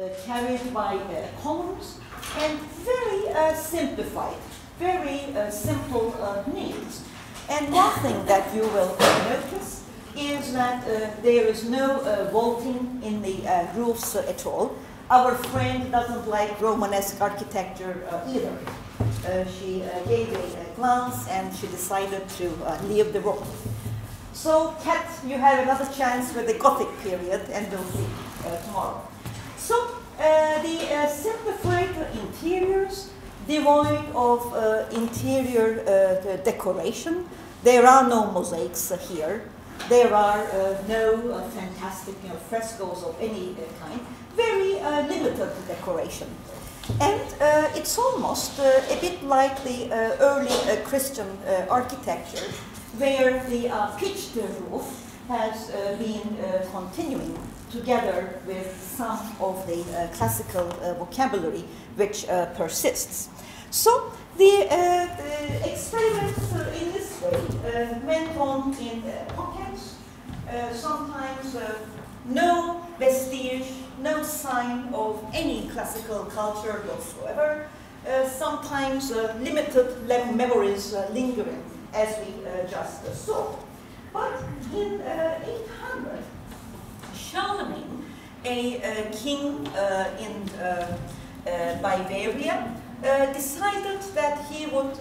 Uh, carried by uh, columns and very uh, simplified, very simple needs. And one thing that you will notice is that uh, there is no uh, vaulting in the uh, roofs at all. Our friend doesn't like Romanesque architecture either. she gave a, a, glance and she decided to leave the room. So, Kat, you have another chance with the Gothic period, and we'll see tomorrow. So, uh, the uh, simplified interiors, devoid of uh, interior decoration. There are no mosaics here. There are uh, no uh, fantastic you know, frescoes of any uh, kind. Very uh, limited decoration. And uh, it's almost uh, a bit like the early Christian architecture, where the pitched roof has been continuing together with some of the uh, classical uh, vocabulary which uh, persists. So the, the experiment in this way went on in pockets uh, sometimes uh, no vestige, no sign of any classical culture whatsoever, uh, sometimes uh, limited memories lingering, as we just saw. But in 800, Charlemagne, a king in Bavaria, decided that he would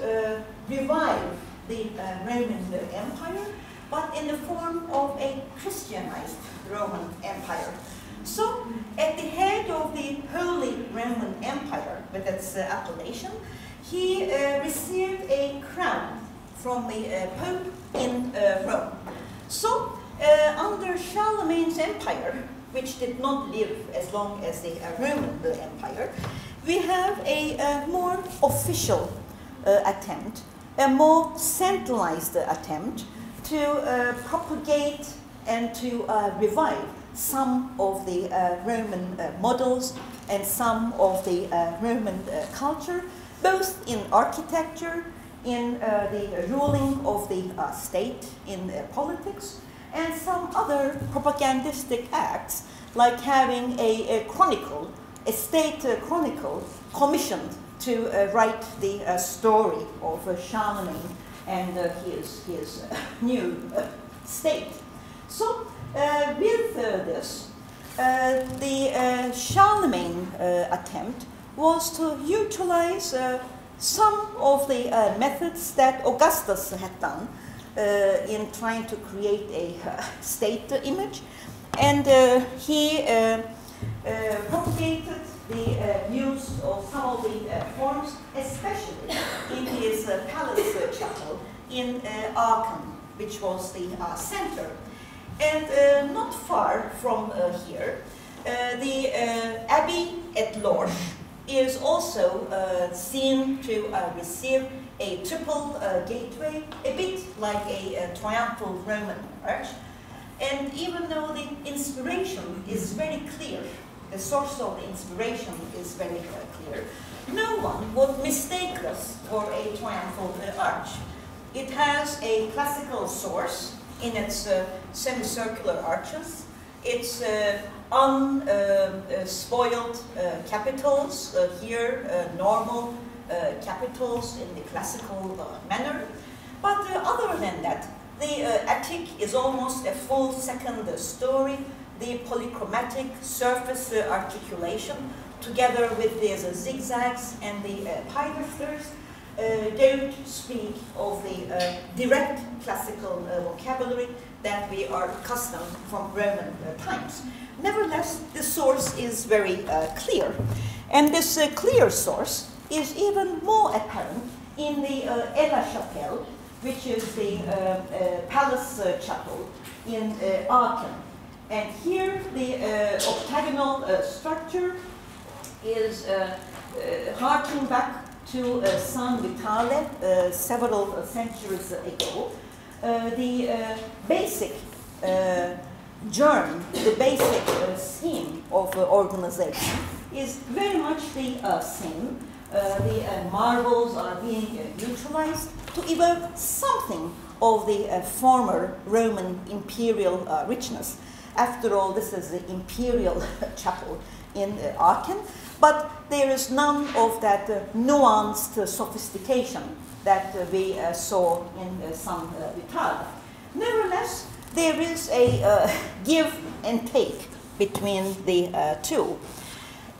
revive the Roman Empire but in the form of a Christianized Roman Empire. So, at the head of the Holy Roman Empire, with its uh, appellation, he uh, received a crown from the uh, Pope in uh, Rome. So, uh, under Charlemagne's empire, which did not live as long as the uh, Roman Empire, we have a more official attempt, a more centralized attempt to uh, propagate and to uh, revive some of the uh, Roman uh, models and some of the uh, Roman uh, culture, both in architecture, in the ruling of the state, in politics, and some other propagandistic acts, like having a, a chronicle, a state uh, chronicle, commissioned to uh, write the uh, story of Charlemagne and uh, his, his uh, new uh, state. So with this, the Charlemagne attempt was to utilize some of the methods that Augustus had done in trying to create a state image. And he propagated the uh, use of some of the uh, forms, especially in his uh, palace uh, chapel in uh, Aachen, which was the uh, center. And not far from here, the abbey at Lorsch is also seen to receive a triple gateway, a bit like a triumphal Roman arch. And even though the inspiration is very clear the source of the inspiration is very clear. No one would mistake this for a triumphal uh, arch. It has a classical source in its uh, semicircular arches. It's uh, unspoiled uh, uh, capitals, uh, here normal capitals in the classical manner. But other than that, the attic is almost a full second story the polychromatic surface uh, articulation together with the zigzags and the uh, pilasters uh, don't speak of the uh, direct classical uh, vocabulary that we are accustomed from Roman uh, times. Nevertheless, the source is very clear. And this clear source is even more apparent in the uh, Aix-la-Chapelle, which is the palace chapel in Aachen. And here the uh, octagonal uh, structure is uh, uh harking back to uh, San Vitale uh, several centuries ago. the basic germ, the basic scheme of organization is very much the same. The marbles are being uh, neutralized to evoke something of the uh, former Roman imperial uh, richness. After all, this is the imperial chapel, in Aachen, but there is none of that nuanced sophistication that we saw in San Vitale. Nevertheless, there is a uh, give and take between the uh, two.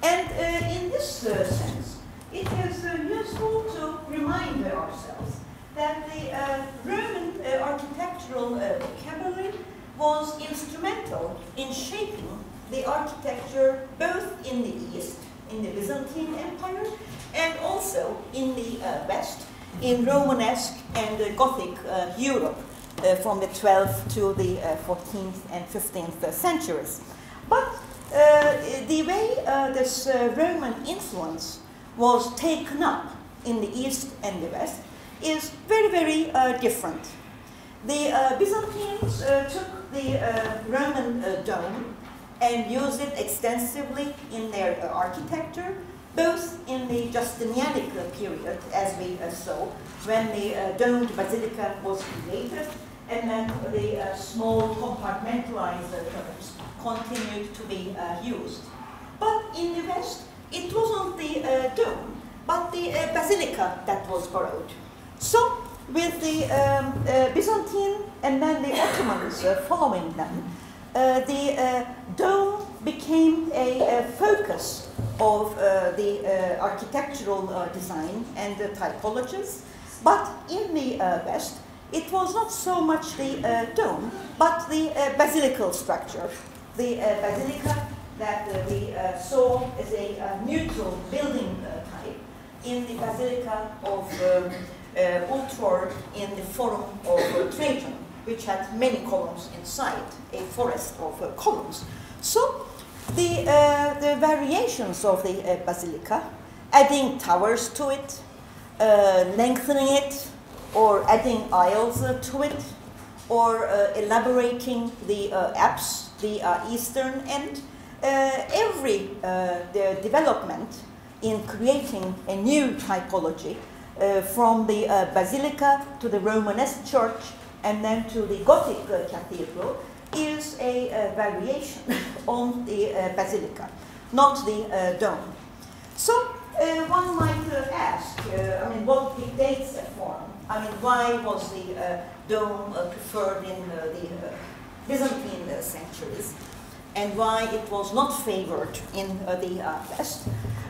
And uh, in this uh, sense, it is uh, useful to remind ourselves that the uh, Roman architectural vocabulary was instrumental in shaping the architecture both in the East, in the Byzantine Empire, and also in the West, in Romanesque and Gothic Europe uh, from the 12th to the 14th uh, and 15th centuries. But uh, the way this Roman influence was taken up in the East and the West is very, very different. The Byzantines took the Roman dome and used it extensively in their uh, architecture, both in the Justinianic period, as we uh, saw, when the uh, domed basilica was created, and then the uh, small compartmentalized terms continued to be uh, used. But in the West, it wasn't the uh, dome, but the uh, basilica that was borrowed. So, with the um, uh, Byzantine and then the Ottomans following them, the dome became a, a focus of uh, the uh, architectural uh, design and the typologies. But in the West, it was not so much the uh, dome, but the uh, basilical structure. The uh, basilica that uh, we uh, saw as a uh, neutral building type in the basilica of um, Ultor in the Forum of Trajan, which had many columns inside, a forest of columns. So the, the variations of the basilica, adding towers to it, lengthening it, or adding aisles uh, to it, or uh, elaborating the uh, apse, the eastern end. Every the development in creating a new typology from the basilica to the Romanesque church and then to the Gothic cathedral is a, variation on the uh, basilica, not the uh, dome. So uh, one might ask, I mean, what dictates a form? I mean, why was the uh, dome uh, preferred in uh, the uh, Byzantine uh, centuries, and why it was not favored in uh, the West?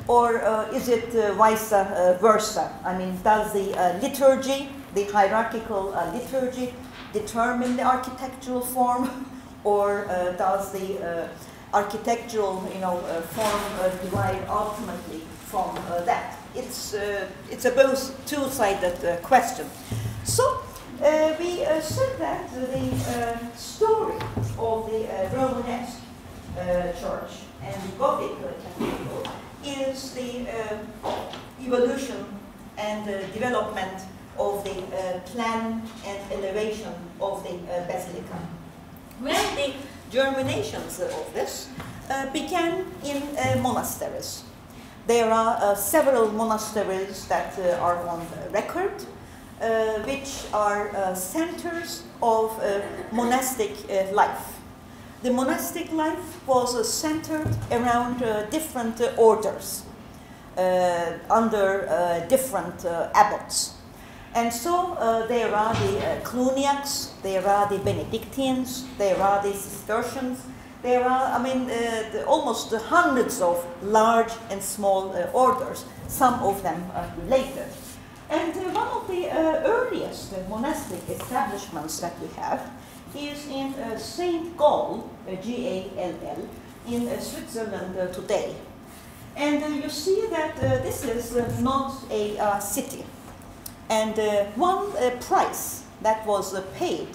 Or is it vice versa? I mean, does the liturgy, the hierarchical liturgy, determine the architectural form, or does the architectural, you know, form derive ultimately from that? it's, uh, it's a both two-sided uh, question. So uh, we uh, said that the uh, story of the uh, church and the Gothic cathedral is the evolution and development of the plan and elevation of the basilica. Well, the germinations of this began in monasteries. There are uh, several monasteries that uh, are on record, uh, which are uh, centers of uh, monastic uh, life. The monastic life was centered around different orders under different abbots. And so uh, there are the uh, Cluniacs, there are the Benedictines, there are the Cistercians, there are, I mean, uh, the, almost hundreds of large and small uh, orders, some of them related. And uh, one of the uh, earliest monastic establishments that we have is in uh, St. Gall, uh, G-A-L-L, in Switzerland today. And you see that this is not a city. And one price that was paid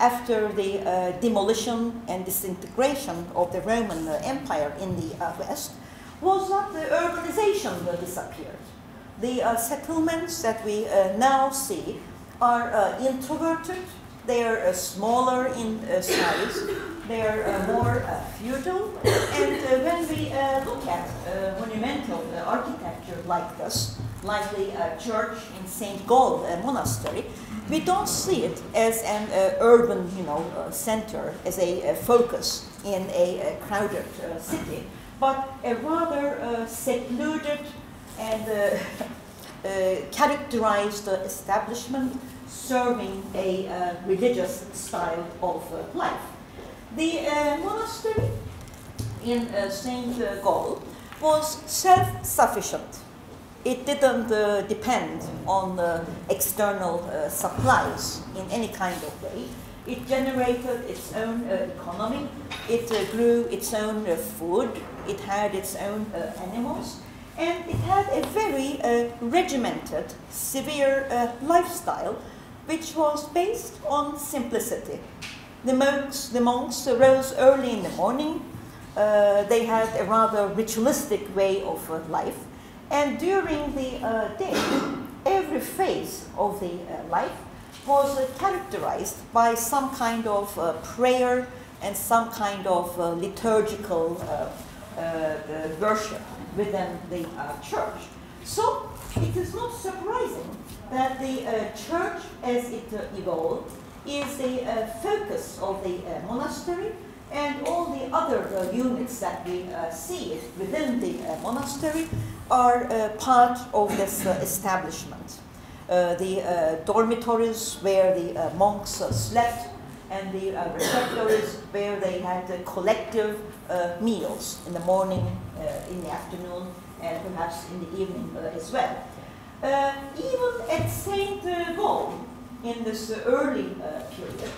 after the uh, demolition and disintegration of the Roman uh, Empire in the uh, West was that the urbanization disappeared. The uh, settlements that we uh, now see are uh, introverted, they are uh, smaller in uh, size, they are uh, more feudal, and when we look at monumental architecture like this, like the church in St. Gall Monastery, we don't see it as an uh, urban you know, uh, center, as a, focus in a, crowded uh, city, but a rather secluded and characterized establishment serving a religious style of life. The monastery in St. Gall was self-sufficient it didn't uh, depend on uh, external uh, supplies in any kind of way. It generated its own uh, economy, it uh, grew its own uh, food, it had its own animals, and it had a very regimented, severe lifestyle which was based on simplicity. The monks, the monks rose early in the morning, they had a rather ritualistic way of life, and during the uh, day, every phase of the uh, life was uh, characterized by some kind of uh, prayer and some kind of uh, liturgical uh, worship within the church. So it is not surprising that the church, as it evolved, is the focus of the monastery and all the other uh, units that we uh, see within the uh, monastery are uh, part of this uh, establishment. Uh, the dormitories where the monks slept and the refectories where they had the collective meals in the morning, in the afternoon, and perhaps in the evening as well. Even at St. Gall, in this early period,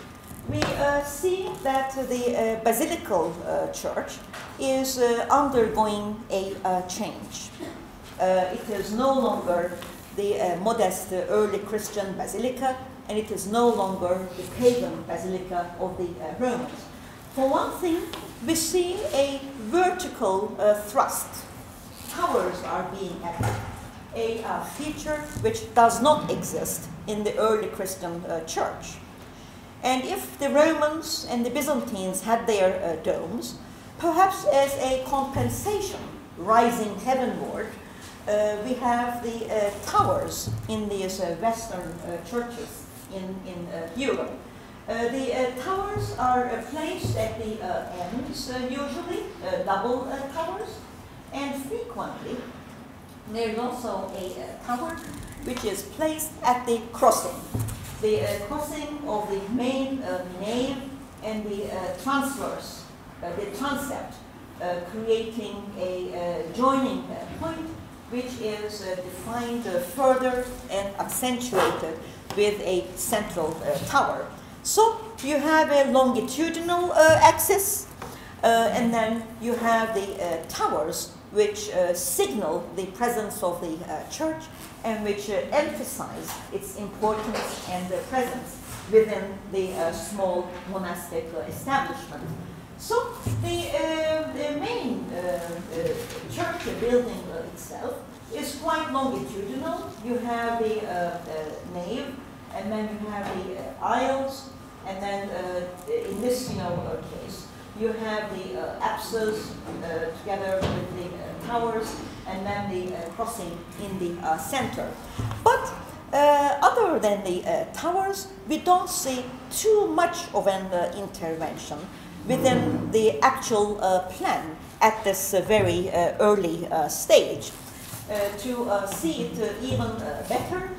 we uh, see that the uh, Basilical uh, Church is uh, undergoing a uh, change. Uh, it is no longer the modest early Christian basilica, and it is no longer the pagan basilica of the Romans. For one thing, we see a vertical thrust. Towers are being added, a feature which does not exist in the early Christian church. And if the Romans and the Byzantines had their uh, domes, perhaps as a compensation rising heavenward, uh, we have the uh, towers in these uh, Western uh, churches in, in uh, Europe. the towers are placed at the ends, usually double towers, and frequently there is also a uh, tower which is placed at the crossing the uh, crossing of the main uh, nave and the uh, transverse, uh, the transept, uh, creating a joining point which is defined further and accentuated with a central tower. So you have a longitudinal axis, and then you have the towers which uh, signal the presence of the uh, church and which uh, emphasize its importance and the presence within the uh, small monastic uh, establishment. So the, uh, the main church building itself is quite longitudinal. You have the nave, and then you have the aisles, and then in this you know case you have the uh, apses uh, together with the uh, towers and then the uh, crossing in the uh, center. But uh, other than the uh, towers, we don't see too much of an uh, intervention within the actual uh, plan at this very early stage. to see it even better,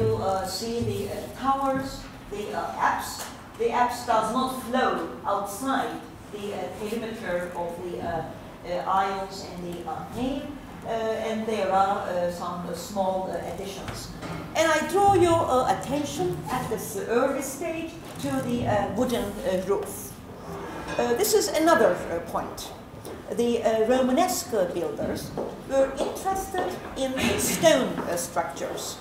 you see the towers, the apse, the apse does not flow outside the uh, perimeter of the uh, uh, aisles and the nave. and there are some small additions. And I draw your attention at this early stage to the wooden roof. this is another point the uh, Romanesque builders were interested in stone uh, structures.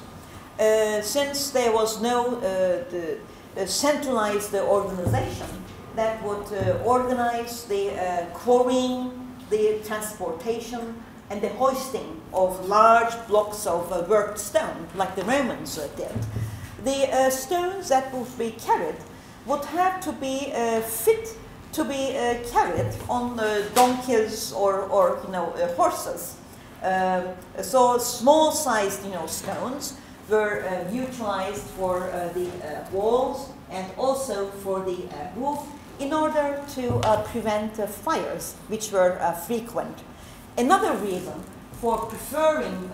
Uh, since there was no the, centralized organization, that would uh, organize the uh, quarrying, the transportation, and the hoisting of large blocks of uh, worked stone, like the Romans uh, did. The uh, stones that would be carried would have to be uh, fit to be carried on the donkeys or, or you know, horses. so small-sized you know, stones were utilized for the walls and also for the roof in order to prevent fires, which were frequent. Another reason for preferring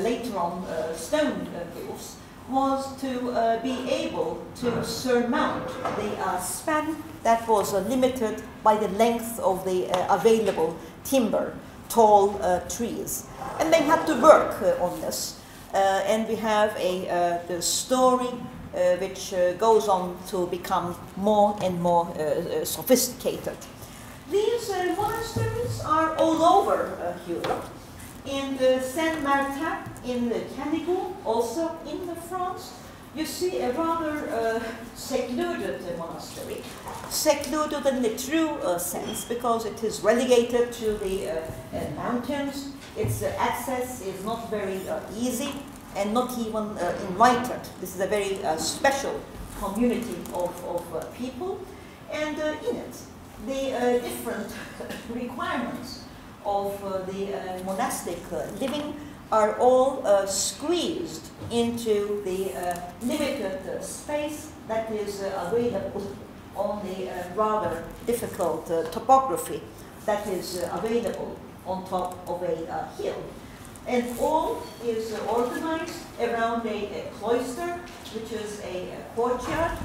later on stone roofs was to uh, be able to surmount the uh, span that was uh, limited by the length of the uh, available timber, tall uh, trees. And they had to work uh, on this. and we have a the story which goes on to become more and more sophisticated. These monasteries are all over Europe in Saint Martin in the Canigou, also in the France, you see a rather uh, secluded monastery. Secluded in the true uh, sense because it is relegated to the uh, uh mountains. Its uh, access is not very uh, easy and not even uh, invited. This is a very uh, special community of, of uh, people. And in it, the different requirements of uh, the uh, monastic uh, living are all squeezed into the limited space that is available on the rather difficult topography that is available on top of a hill. And all is organized around a, a, cloister, which is a, a courtyard,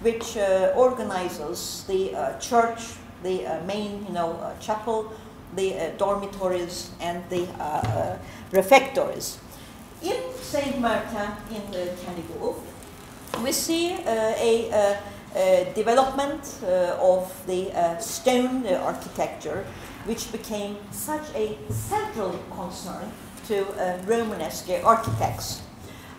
which uh, organizes the uh, church, the uh, main, you know, chapel, the uh, dormitories and the uh, uh, refectories. In Saint Martin in the Canigou, we see a, a, development of the stone architecture, which became such a central concern to Romanesque architects.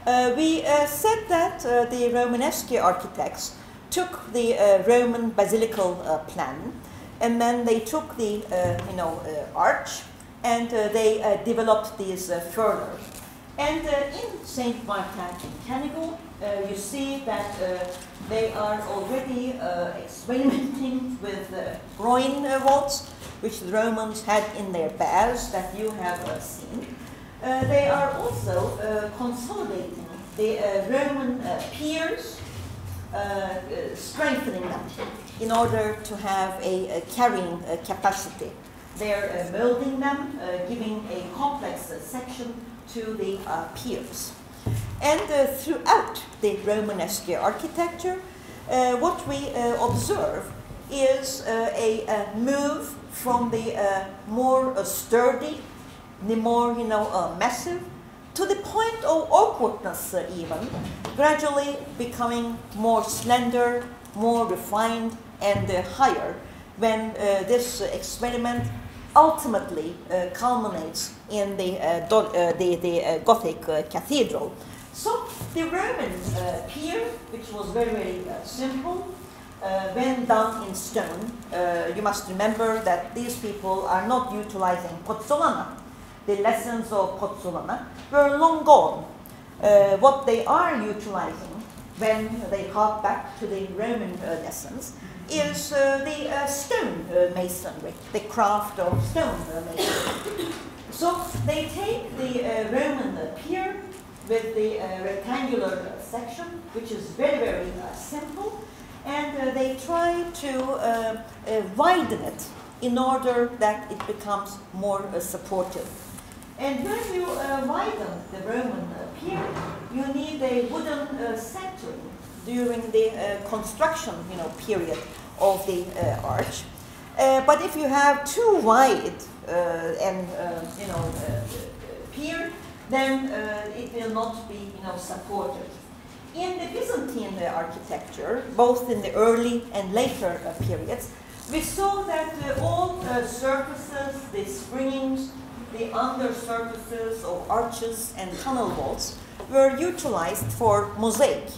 Uh, we uh, said that uh, the Romanesque architects took the Roman basilical plan and then they took the uh, you know uh, arch and uh, they developed these further. And in Saint Martin in Canigou, you see that they are already experimenting with the groin vaults, which the Romans had in their baths that you have seen. Uh, they are also uh, consolidating the uh, Roman uh, piers, uh, uh, strengthening them in order to have a, a carrying capacity. They're molding them, giving a complex section to the piers. And throughout the Romanesque architecture, what we observe is a, a, move from the more sturdy, the more you know uh, massive, to the point of awkwardness even, gradually becoming more slender, more refined, and uh, higher when uh, this experiment ultimately uh, culminates in the, the, the Gothic cathedral. So the Roman pier, which was very, very simple, uh, when done in stone, uh, you must remember that these people are not utilizing pozzolana. The lessons of pozzolana were long gone. Uh, what they are utilizing when they hark back to the Roman lessons is uh, the uh, stone uh, masonry, the craft of stone masonry. so they take the uh, Roman pier with the uh, rectangular section, which is very, very uh, simple, and they try to widen it in order that it becomes more supportive. And when you uh, widen the Roman uh, pier, you need a wooden uh, centering during the uh, construction you know, period of the uh, arch. Uh, but if you have too wide uh, and you know pier, then it will not be you know supported. In the Byzantine architecture, both in the early and later periods, we saw that all surfaces, the springs, the under surfaces of arches and tunnel walls were utilized for mosaic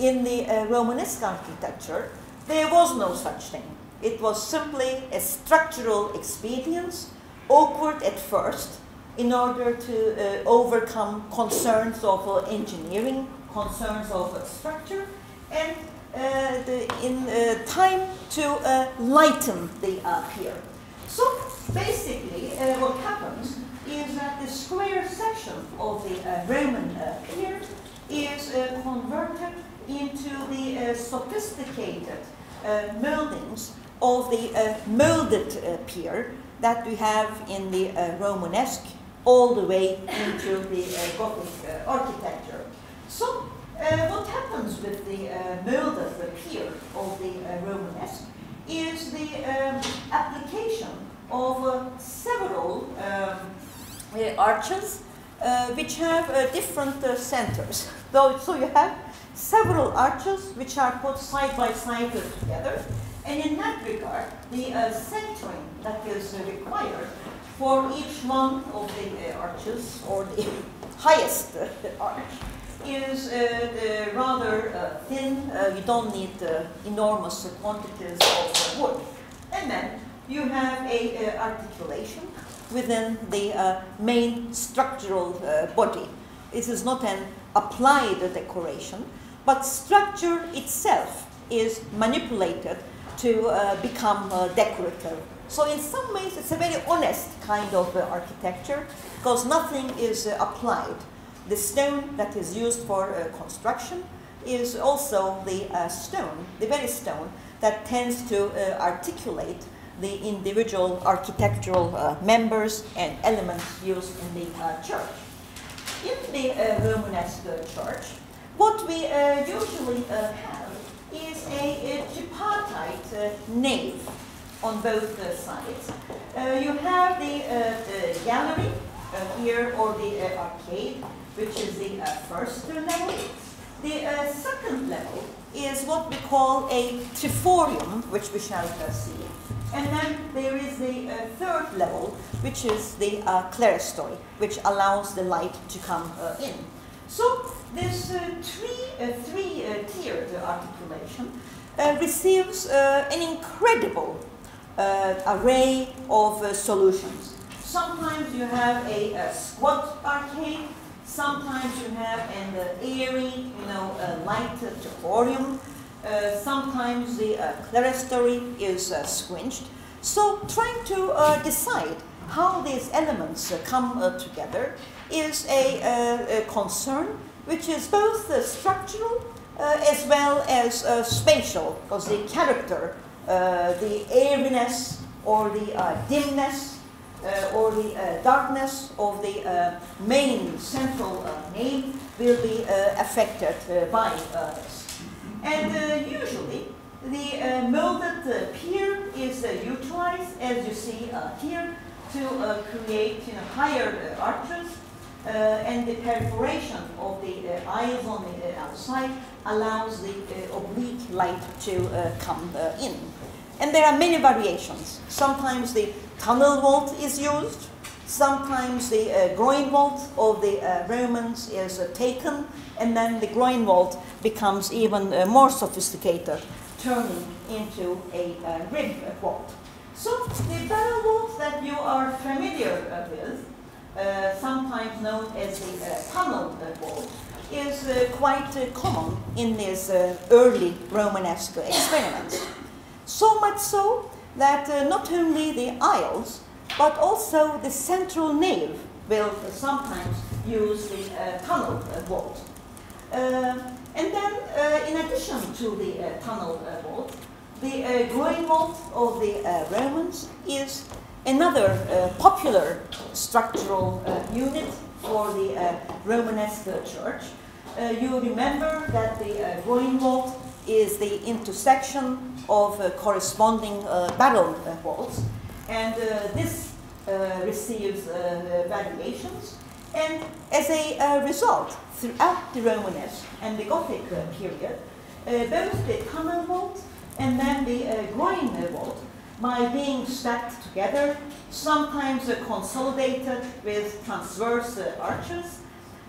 in the uh, Romanesque architecture, there was no such thing. It was simply a structural expedience, awkward at first, in order to uh, overcome concerns of uh, engineering, concerns of uh, structure, and uh, the, in uh, time to lighten the pier. So basically, uh, what happens is that the square section of the uh, Roman uh, pier is converted into the sophisticated moldings of the molded pier that we have in the Romanesque all the way into the Gothic architecture. So uh, what happens with the uh, molded pier of the uh, Romanesque is the um, application of uh, several um, uh, arches uh, which have different centers. So, so you have several arches which are put side by side together and in that regard the centering that is required for each one of the arches or the highest arch is uh, rather uh, thin. Uh, you don't need enormous quantities of wood. And then you have a articulation within the main structural body. This is not an applied decoration, but structure itself is manipulated to uh, become uh, decorative. So in some ways, it's a very honest kind of uh, architecture because nothing is applied. The stone that is used for uh, construction is also the uh, stone, the very stone that tends to uh, articulate the individual architectural uh, members and elements used in the uh, church. In the uh, Romanesque church, what we usually have is a, a tripartite nave on both sides. you have the, the gallery here or the arcade which is the uh, first level. The uh, second level is what we call a triforium, which we shall uh, see. And then there is the uh, third level, which is the uh, clerestory, which allows the light to come uh, in. So this three, three-tiered articulation receives an incredible array of solutions. Sometimes you have a, a squat arcade, Sometimes you have an uh, airy, you know, uh, light triforium. Uh, sometimes the uh, clerestory is uh, squinched. So trying to uh, decide how these elements uh, come together is a, a, concern which is both structural as well as spatial, because the character, the airiness or the dimness uh, or the uh, darkness of the uh, main central nave will be affected by this. And usually, the molded pier is utilized, as you see here, to create you know, higher arches uh, and the perforation of the uh, eyes on the uh, outside allows the oblique light to come in. And there are many variations. Sometimes the tunnel vault is used. Sometimes the uh, groin vault of the uh, Romans is uh, taken, and then the groin vault becomes even uh, more sophisticated, turning into a uh, rib vault. So the barrel vault that you are familiar uh, with, sometimes known as the tunnel vault, is quite common in these early Romanesque experiments. So much so that uh, not only the aisles, but also the central nave will sometimes use the uh, tunnel uh, vault. Uh, and then, uh, in addition to the uh, tunnel vault, the uh, groin vault of the Romans is another popular structural unit for the Romanesque church. you remember that the groin vault is the intersection of uh, corresponding uh, barrel vaults. And uh, this receives variations. And as a result, throughout the Romanesque and the Gothic period, both the tunnel vault and then the groin vault by being stacked together, sometimes uh, consolidated with transverse uh, arches,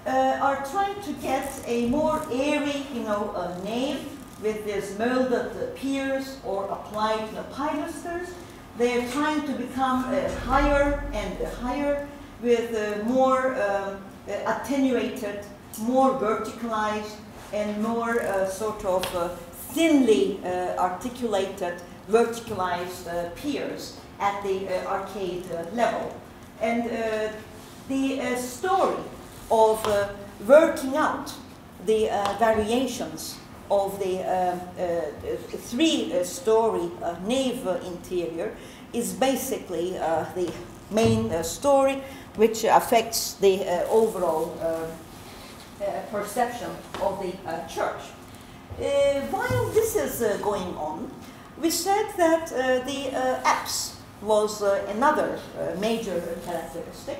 uh, are trying to get a more airy, you know, nave with these molded piers or applied pilasters. They are trying to become uh, higher and higher with uh, more uh, attenuated, more verticalized, and more uh, sort of thinly articulated, verticalized piers at the arcade level. And the story of working out the variations of the uh, uh, three-story uh, nave interior is basically the main story which affects the uh, overall uh, uh, perception of the church. while this is going on, we said that the apse was another major characteristic.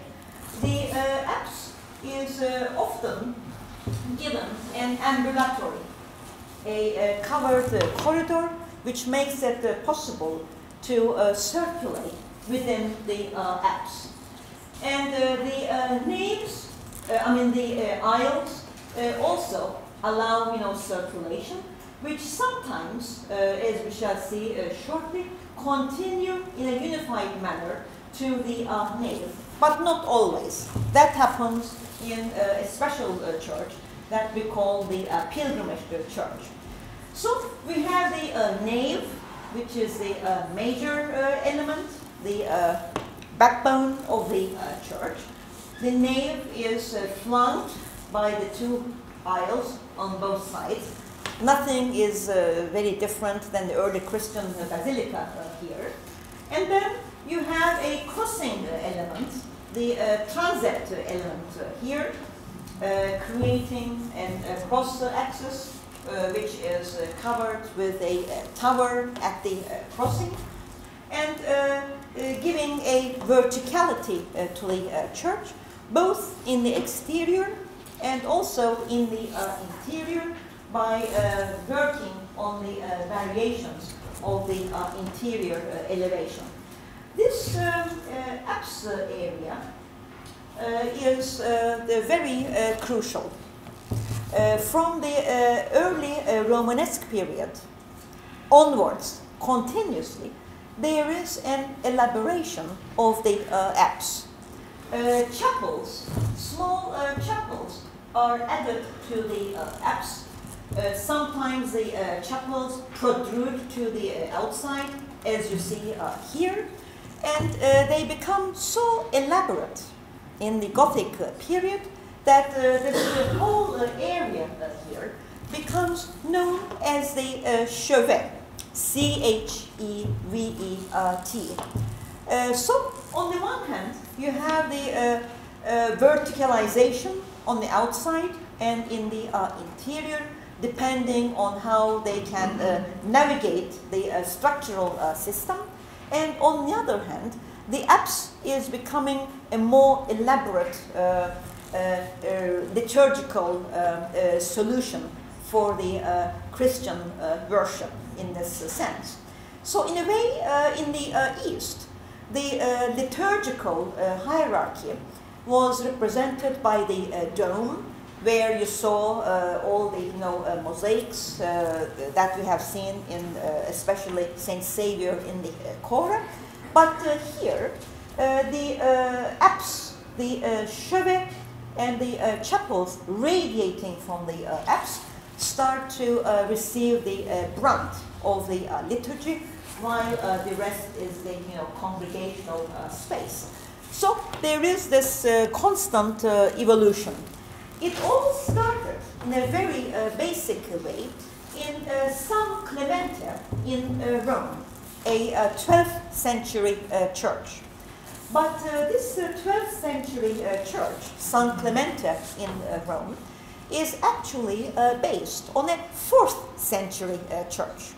The apse is often given an ambulatory, a, a covered uh, corridor, which makes it uh, possible to uh, circulate within the apse. And the naves, I mean the aisles, also allow you know circulation, which sometimes, as we shall see shortly, continue in a unified manner to the uh, nave, but not always. That happens in uh, a special uh, church that we call the uh, pilgrimage church. So we have the uh, nave, which is the uh, major uh, element, the uh, backbone of the church. The nave is flanked by the two aisles on both sides. Nothing is very different than the early Christian basilica here. And then you have a crossing element the uh, transept element here, uh, creating a cross axis uh, which is uh, covered with a tower at the crossing and Uh, giving a verticality uh, to the uh, church, both in the exterior and also in the interior by working on the variations of the interior elevation. This um, uh, apse area uh, is uh, very crucial. from the early Romanesque period onwards, continuously, there is an elaboration of the apse. Uh, chapels, small uh, chapels, are added to the uh, apse. sometimes the chapels protrude to the outside, as you see here. And uh, they become so elaborate in the Gothic uh, period that uh, this whole uh, area here becomes known as the uh, chevet, C-H-E-V-E-T. Uh, so, on the one hand, you have the verticalization on the outside and in the interior, depending on how they can navigate the structural system. And on the other hand, the apse is becoming a more elaborate uh, uh, uh liturgical uh, uh, solution for the Christian worship in this sense. So in a way, in the East, the liturgical hierarchy was represented by the dome, where you saw uh, all the you know uh, mosaics uh, that we have seen in uh, especially Saint Savior in the uh, Chora, but uh, here the apse, the chevet, and the chapels radiating from the apse start to receive the brunt of the liturgy, while the rest is the you know congregational space. So there is this constant evolution. It all started in a very uh, basic way in uh, San Clemente in uh, Rome, a 12th uh, century uh, church. But uh, this 12th century church, San Clemente in Rome, is actually based on a 4th century church.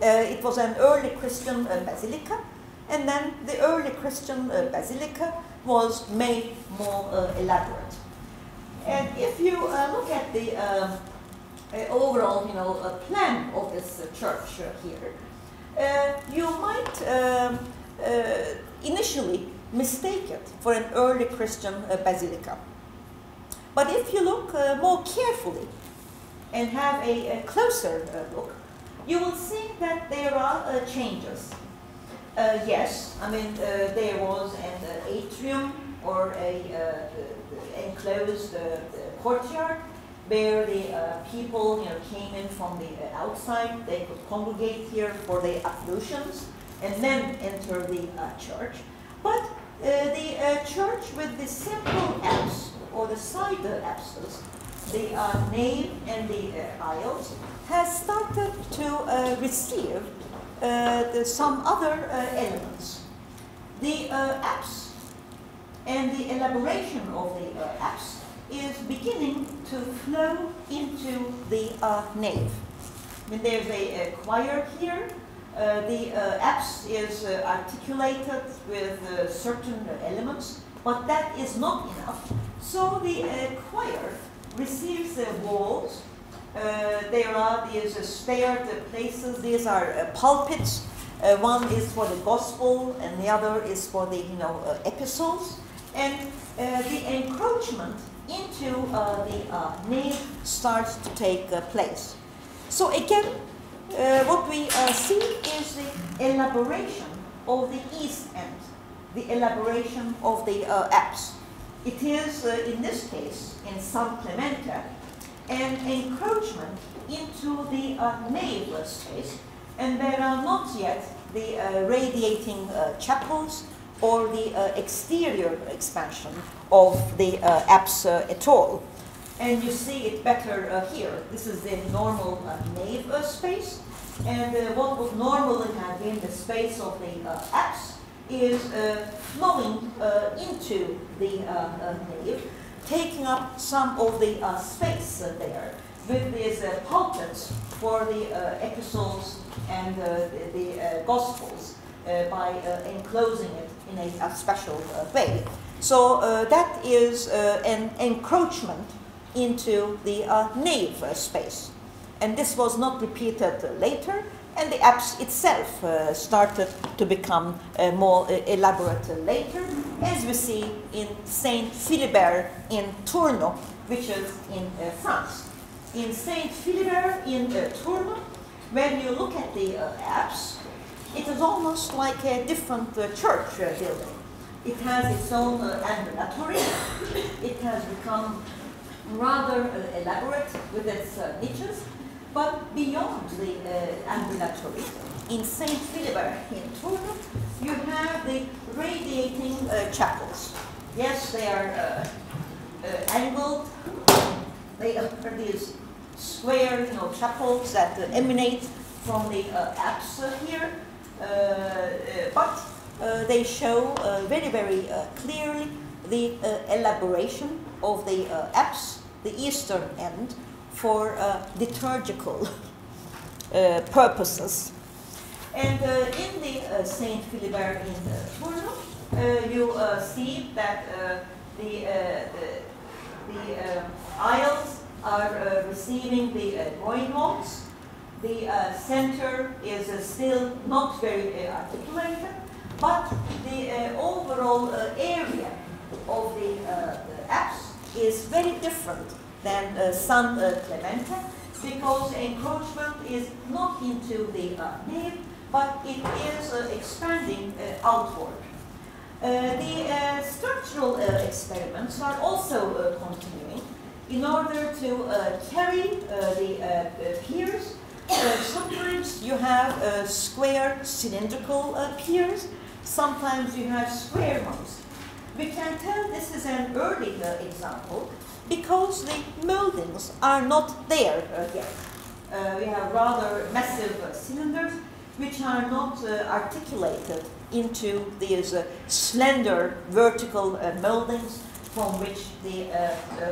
it was an early Christian basilica, and then the early Christian basilica was made more elaborate. And if you uh, look at the um, uh, overall, you know, uh, plan of this uh, church uh, here, uh, you might um, initially mistake it for an early Christian basilica. But if you look uh, more carefully and have a, a closer uh, look, you will see that there are uh, changes. yes, I mean, there was an atrium or a enclosed uh, courtyard where the uh, people you know, came in from the uh, outside. They could congregate here for the ablutions and then enter the church. But the church with the simple apse or the side apses the uh, nave and the uh, aisles, has started to uh, receive uh, the, some other elements. The apse and the elaboration of the apse is beginning to flow into the nave. I mean, there's a, a choir here. Uh, the uh, apse is uh, articulated with certain elements, but that is not enough. So the choir receives the walls. Uh, there are these uh, staired places. These are uh, pulpits. one is for the gospel, and the other is for the you know epistles. And the encroachment into the nave starts to take place. So again, uh, what we uh, see is the elaboration of the east end, the elaboration of the uh, apse. It is, uh, in this case, in San Clemente, an encroachment into the uh, space, and there are not yet the uh, radiating uh, chapels or the uh, exterior expansion of the uh, apse at all. And you see it better here. This is the normal nave space, and what would normally have been the space of the apse is uh, flowing uh, into the uh, uh nave, taking up some of the uh, space there with these uh, pulpits for the epistles and the, the Gospels by enclosing it in a, a special way. So that is an encroachment into the nave space. And this was not repeated later, and the apse itself uh, started to become uh, more uh, elaborate later, as we see in Saint Philibert in Tournus, which is in uh, France. In Saint Philibert in uh, Tournus, when you look at the uh, apse, it is almost like a different church building. It has its own ambulatory. it has become rather elaborate with its niches but beyond the uh, ambulatory, in St. Philibert in Tournus, you have the radiating uh, chapels. Yes, they are uh, uh angled. They are these square, you know, chapels that uh, emanate from the uh, apse here, but they show very, very clearly the elaboration of the apse, the eastern end, for uh, liturgical uh, purposes. And uh, in the uh, Saint Philibert in uh, Tournus, uh, you uh, see that uh, the, the, the aisles are receiving the groin vaults. The center is still not very articulated, but the overall area of the, the apse is very different than uh, San uh, Clemente because encroachment is not into the uh, nave, but it is uh, expanding uh, outward. Uh, the structural experiments are also continuing in order to carry the piers. sometimes you have square cylindrical piers, sometimes you have square ones. We can tell this is an early example because the moldings are not there uh, yet. Uh, we have rather massive uh, cylinders which are not uh, articulated into these uh, slender vertical uh, moldings from which the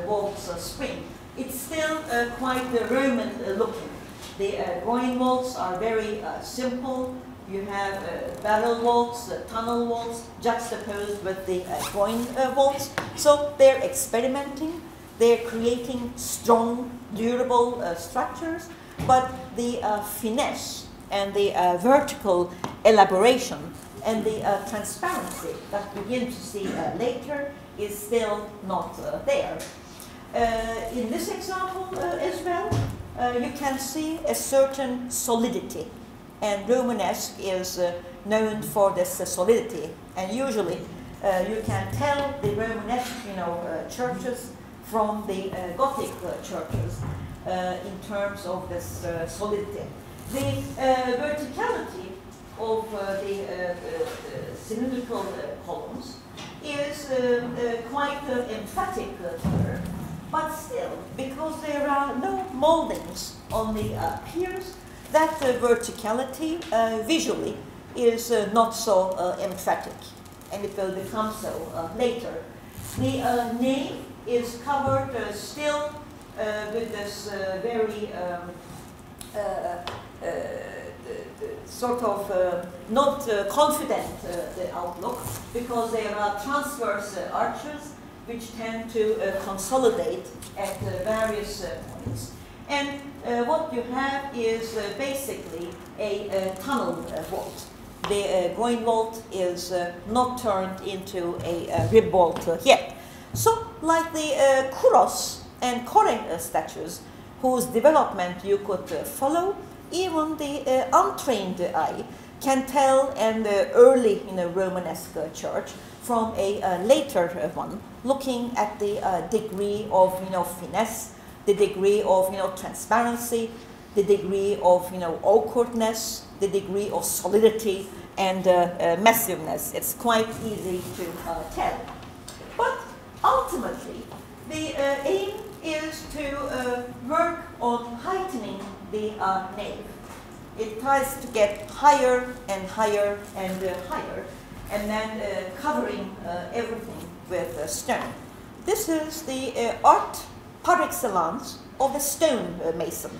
walls spring. It's still quite Roman looking. The groin vaults are very simple. You have barrel vaults, tunnel vaults juxtaposed with the groin vaults. So they're experimenting they're creating strong, durable uh, structures, but the uh, finesse and the uh, vertical elaboration and the uh, transparency that we begin to see uh, later is still not uh, there. in this example as well, you can see a certain solidity, and Romanesque is known for this solidity, and usually you can tell the Romanesque, you know, churches from the uh, Gothic uh, churches uh, in terms of this uh, solidity. The uh, verticality of uh, the cylindrical columns is quite emphatic here. but still, because there are no moldings on the piers, that verticality visually is uh, not so uh, emphatic, and it will become so uh, later. The nave is covered uh, still uh, with this uh, very um, sort of uh, not uh, confident uh, the outlook because there are transverse arches which tend to consolidate at various points. And what you have is basically a, a tunnel vault. The groin vault is not turned into a rib vault yet. So, like the uh, Kouros and Kore statues, whose development you could uh, follow, even the uh, untrained eye can tell an early you know, Romanesque church from a uh, later one, looking at the uh, degree of you know, finesse, the degree of you know, transparency, the degree of you know, awkwardness, the degree of solidity and uh, uh, massiveness. It's quite easy to uh, tell. Ultimately, the aim is to work on heightening the uh, nave. It tries to get higher and higher and uh, higher, and then uh, covering uh, everything with stone. This is the uh, art par excellence of the stone mason.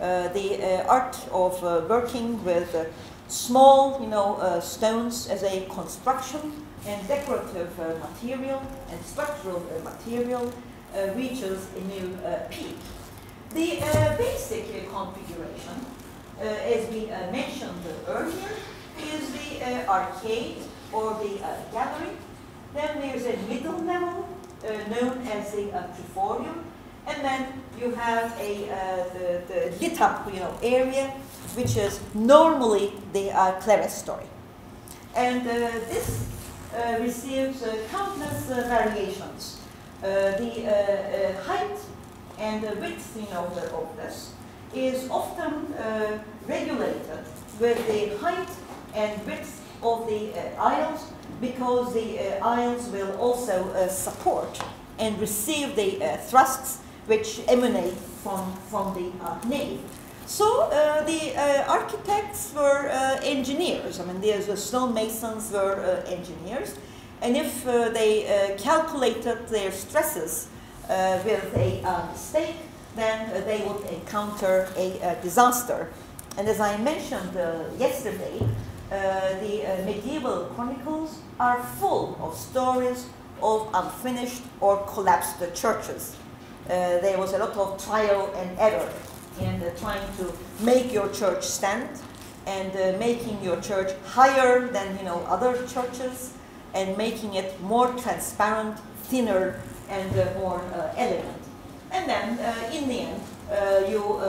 the art of working with small, you know, stones as a construction and decorative material and structural material reaches a new peak. The uh, basic uh, configuration, uh, as we uh, mentioned earlier, is the uh, arcade or the uh, gallery. Then there's a middle level known as the triforium, and then you have a the, the lit up you know area, which is normally the clerestory, and this receives countless variations. the height and the width you know, of this is often uh, regulated with the height and width of the uh, aisles because the uh, aisles will also uh, support and receive the uh, thrusts which emanate from, from the uh, nave. So uh, the architects were engineers. I mean, the stonemasons were engineers. And if they calculated their stresses uh, with a mistake, then uh, they would encounter a, disaster. And as I mentioned uh, yesterday, the medieval chronicles are full of stories of unfinished or collapsed churches. Uh, there was a lot of trial and error in uh, trying to make your church stand and uh, making your church higher than you know other churches and making it more transparent, thinner, and uh, more uh, elegant. And then uh, in the end, uh, you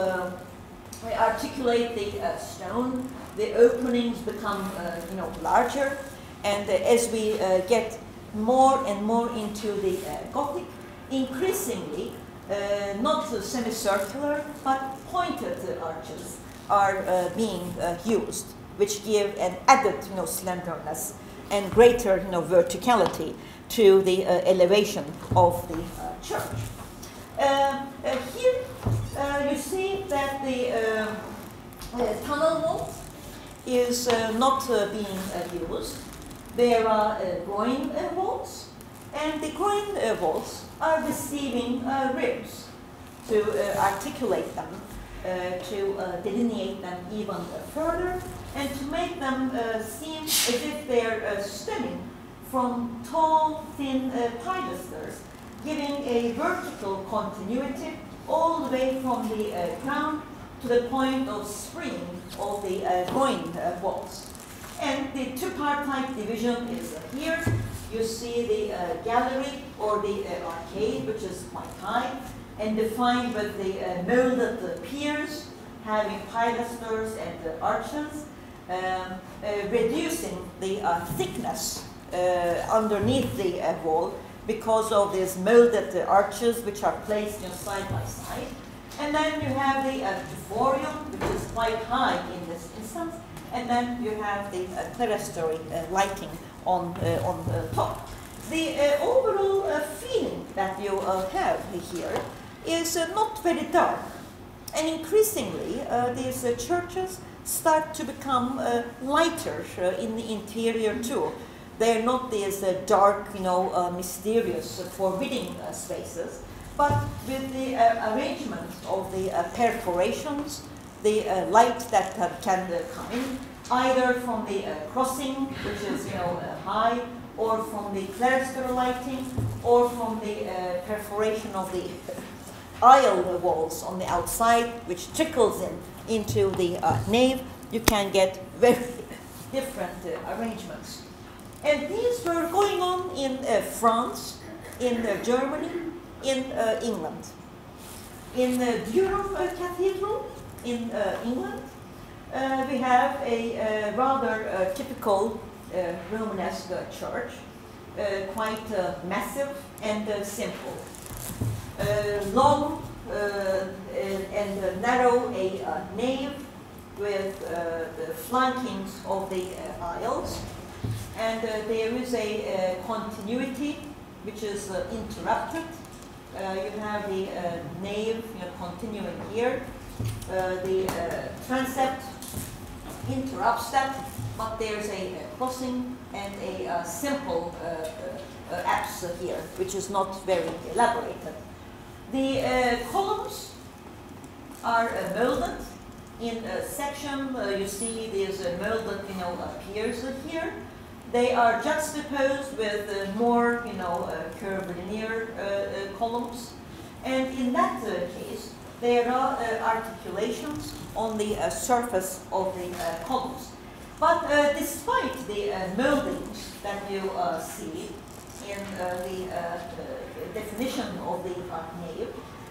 articulate the stone, the openings become you know, larger, and as we get more and more into the Gothic, increasingly uh, not semicircular, but pointed arches are uh, being uh, used, which give an added you know, slenderness and greater you know, verticality to the uh, elevation of the uh, church. Uh, uh, here you see that the tunnel vault is not being used. There are groin vaults, and the groin vaults are receiving ribs to articulate them uh, to uh, delineate them even further and to make them uh, seem as if they're stemming from tall, thin uh, pilasters, giving a vertical continuity all the way from the uh, to the point of spring of the uh, groin uh, vaults. And the two-part type division is here. You see the uh, gallery or the uh, arcade, which is quite high, and defined with the uh, molded piers, having pilasters and arches, um, reducing the thickness uh, underneath the uh, wall because of these molded arches which are placed you know, side by side. And then you have the uh, which is quite high in this instance, and then you have the uh, clerestory uh, lighting on, uh, on the top. the uh, overall uh, feeling that you uh, have here is uh, not very dark. And increasingly, uh, these uh, churches start to become lighter in the interior too. They're not these dark, you know, mysterious, forbidding spaces, but with the arrangement of the perforations, the light that can come in, either from the crossing, which is, you know, high, or from the clerestory lighting, or from the uh, perforation of the aisle walls on the outside, which trickles in into the uh, nave, you can get very different uh, arrangements. And these were going on in uh, France, in uh, Germany, in uh, England. In the Durham Cathedral in England, Uh, we have a uh, rather uh, typical uh, Romanesque church, uh, quite uh, massive and simple. long and narrow a nave with the flankings of the aisles. And there is a continuity which is interrupted uh, you have the uh, nave you know, continuing here. Uh, the transept interrupts that but there's a, crossing and a uh, simple uh, uh, apse here, which is not very elaborated. The columns are molded in a section. you see there's a molded, you know, piers here. They are juxtaposed with uh, more, you know, uh, curvilinear uh, columns. And in that case, there are articulations on the surface of the columns. But uh, despite the uh, moldings that you uh, see in uh, the uh, definition of the nave,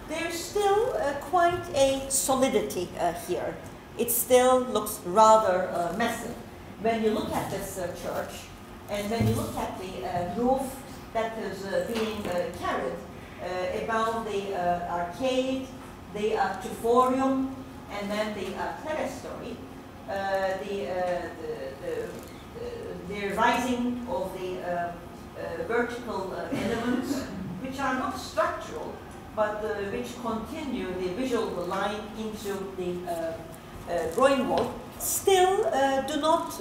there's still uh, quite a solidity here. It still looks rather massive. When you look at this church, and when you look at the roof that is being carried above the arcade, the triforium, and then the clerestory, uh, the, uh, the, the, uh, the, rising of the uh, uh vertical uh, elements, which are not structural, but which continue the visual line into the drawing wall, still do not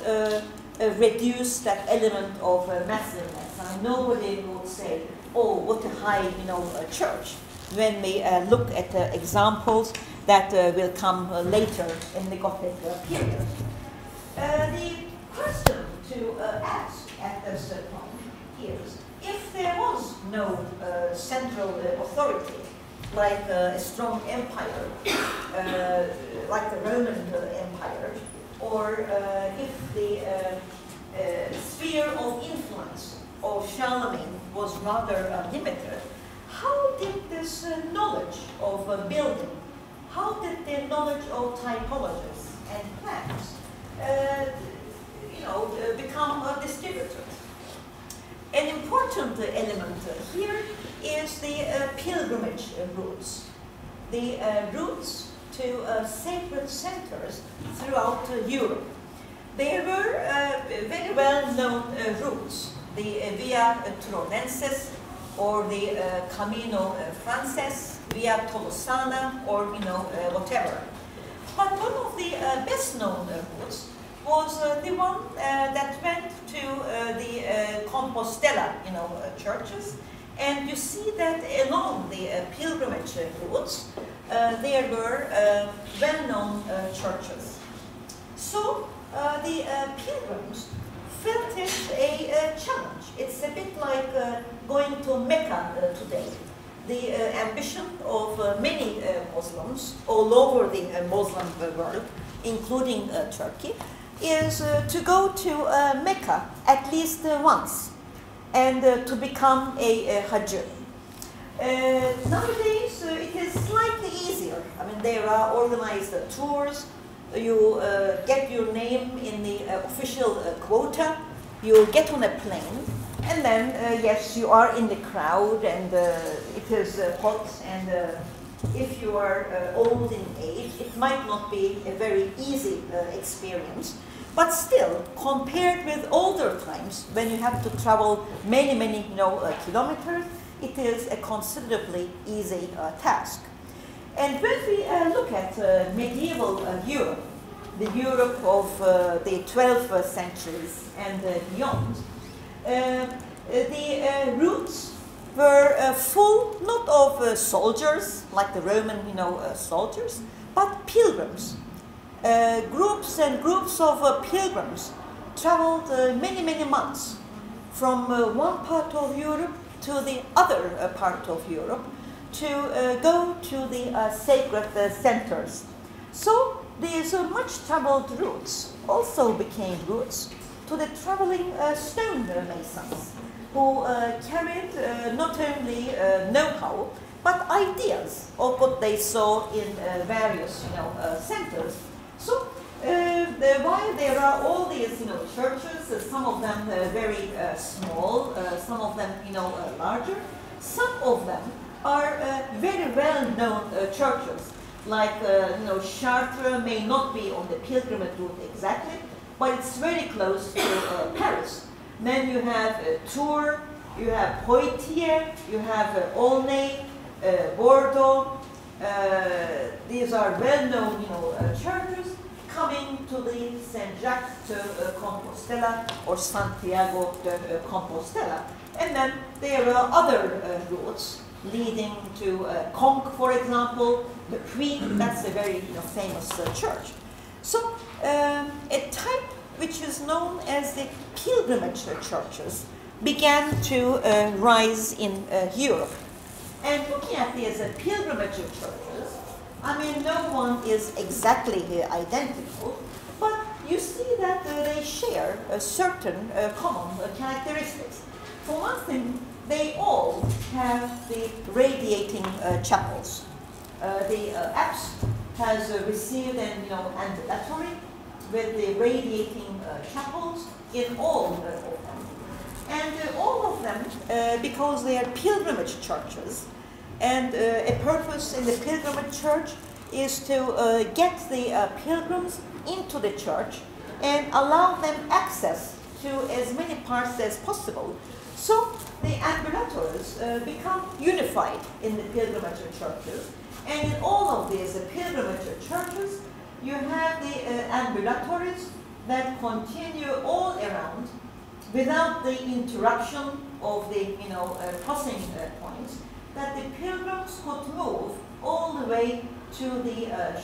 reduce that element of massiveness. Nobody would say, oh, what a high, you know, church when we uh, look at examples that uh, will come uh, later in the Gothic uh, period. Uh, the question to uh, ask at this point is, if there was no uh, central authority, like a strong empire, like the Roman Empire, or if the sphere of influence of Charlemagne was rather limited, how did this uh, knowledge of uh, building, how did their knowledge of typologies and plans, uh, you know, uh, become distributed? An important element here is the uh, pilgrimage routes, the uh, routes to sacred centers throughout Europe. There were very well-known routes, the Via Turonensis, or the uh, Camino uh, Frances via Tolosana or you know uh, whatever. But one of the uh, best known uh, routes was uh, the one uh, that went to the Compostela, you know, churches. And you see that along the pilgrimage routes, there were well-known churches. So the pilgrims felt it a, a challenge. It's a bit like uh, going to Mecca uh, today. The uh, ambition of uh, many uh, Muslims all over the Muslim world, including Turkey, is to go to Mecca at least once and to become a, a Hajj. nowadays, it is slightly easier. I mean, there are organized tours, you uh, get your name in the uh, official uh, quota, you get on a plane, and then, uh, yes, you are in the crowd, and uh, it is uh, hot, and if you are old in age, it might not be a very easy experience. But still, compared with older times, when you have to travel many, many you know, kilometers, it is a considerably easy task. And when we uh, look at uh, medieval uh, Europe, the Europe of the 12th centuries and beyond, the routes were full not of soldiers, like the Roman you know, soldiers, but pilgrims. Uh, groups and groups of uh, pilgrims traveled uh, many, many months from one part of Europe to the other part of Europe to uh, go to the sacred centers. So these much traveled routes also became routes to the traveling stone masons who carried not only know-how but ideas of what they saw in various you know, centers so uh, while there are all these, you know, churches, uh, some of them uh, very uh, small, uh, some of them, you know, uh, larger, some of them are uh, very well-known uh, churches. Like, uh, you know, Chartres may not be on the pilgrimage route exactly, but it's very close to Paris. Then you have Tours, you have Poitiers, you have Aulnay, Bordeaux. these are well-known, you know, churches coming to the Saint Jacques de uh, Compostela or Santiago de uh, Compostela. And then there are other uh, routes leading to uh, Conques, for example, the Puy, that's a very you know, famous uh, church. So um, a type which is known as the pilgrimage churches began to uh, rise in Europe. And looking at these pilgrimage churches, I mean, no one is exactly identical, but you see that uh, they share certain uh, common uh, characteristics. For one thing, they all have the radiating uh, chapels. Uh, the uh, apse has received an you know, ambulatory with the radiating chapels in all of them. And all of them, because they are pilgrimage churches, and uh, a purpose in the pilgrimage church is to uh, get the uh, pilgrims into the church and allow them access to as many parts as possible. So the ambulatories uh, become unified in the pilgrimage churches. And in all of these uh, pilgrimage churches, you have the uh, ambulatories that continue all around without the interruption of the you know, crossing points that the pilgrims could move all the way to the uh,